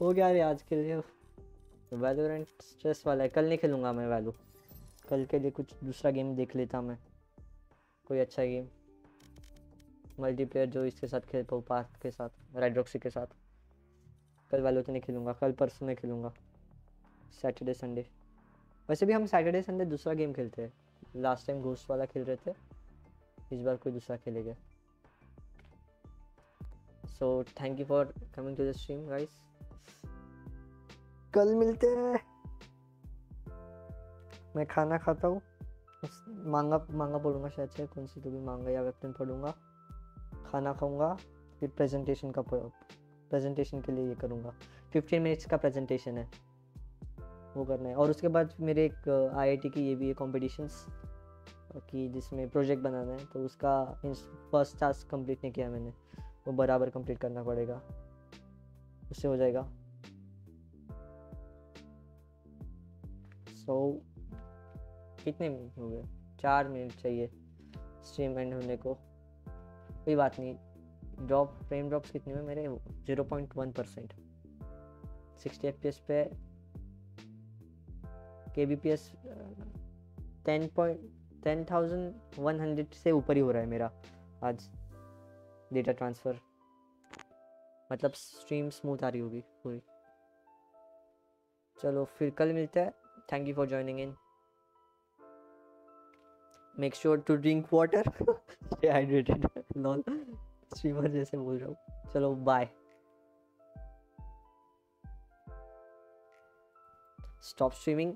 हो गया रे आज के लिए। वैलोरेंट स्ट्रेस वाला है। कल नहीं खेलूँगा मैं वैलो कल के लिए कुछ दूसरा गेम देख लेता मैं। कोई अच्छा गेम मल्टीप्लेयर जो इसके साथ खेल पाऊँ पार्क के साथ रेड्रॉक्सी के साथ। कल वैलो तो नहीं खेलूँगा, कल परसों में खेलूँगा। सैटरडे संडे वैसे भी हम सैटरडे संडे दूसरा गेम खेलते हैं। लास्ट टाइम घोस्ट वाला खेल रहे थे। इस बार कोई दूसरा खेलेगा। So thank you for coming to the stream guys कल मिलते हैं। मैं खाना खाता हूँ। मांगा मांगा बोलूँगा शायद से कौन सी तो भी मांगा या वेबटन पढ़ूँगा। खाना खाऊँगा फिर प्रेजेंटेशन का प्रेजेंटेशन के लिए ये करूँगा। फिफ्टीन मिनट्स का प्रेजेंटेशन है। वो करना है। और उसके बाद मेरे एक आईआईटी की ये भी है कॉम्पिटिशन्स कि जिसमें प्रोजेक्ट बनाना है तो उसका फ़र्स्ट टास्क कंप्लीट नहीं किया मैंने। वो बराबर कंप्लीट करना पड़ेगा। उससे हो जाएगा। सो so, कितने मिनट हो गए? चार मिनट चाहिए स्ट्रीम एंड होने को। कोई बात नहीं। ड्रॉप फ्रेम ड्रॉप्स कितने हुए मेरे? Zero point one percent sixty F P S पे K B P S ten point ten thousand one hundred से ऊपर ही हो रहा है मेरा आज डेटा ट्रांसफ़र मतलब स्ट्रीम स्मूथ आ रही होगी पूरी। चलो फिर कल मिलते हैं। Thank you for joining in make sure to drink water stay hydrated lol streamer जैसे बोल रहा हूँ। चलो बाय स्टॉप streaming.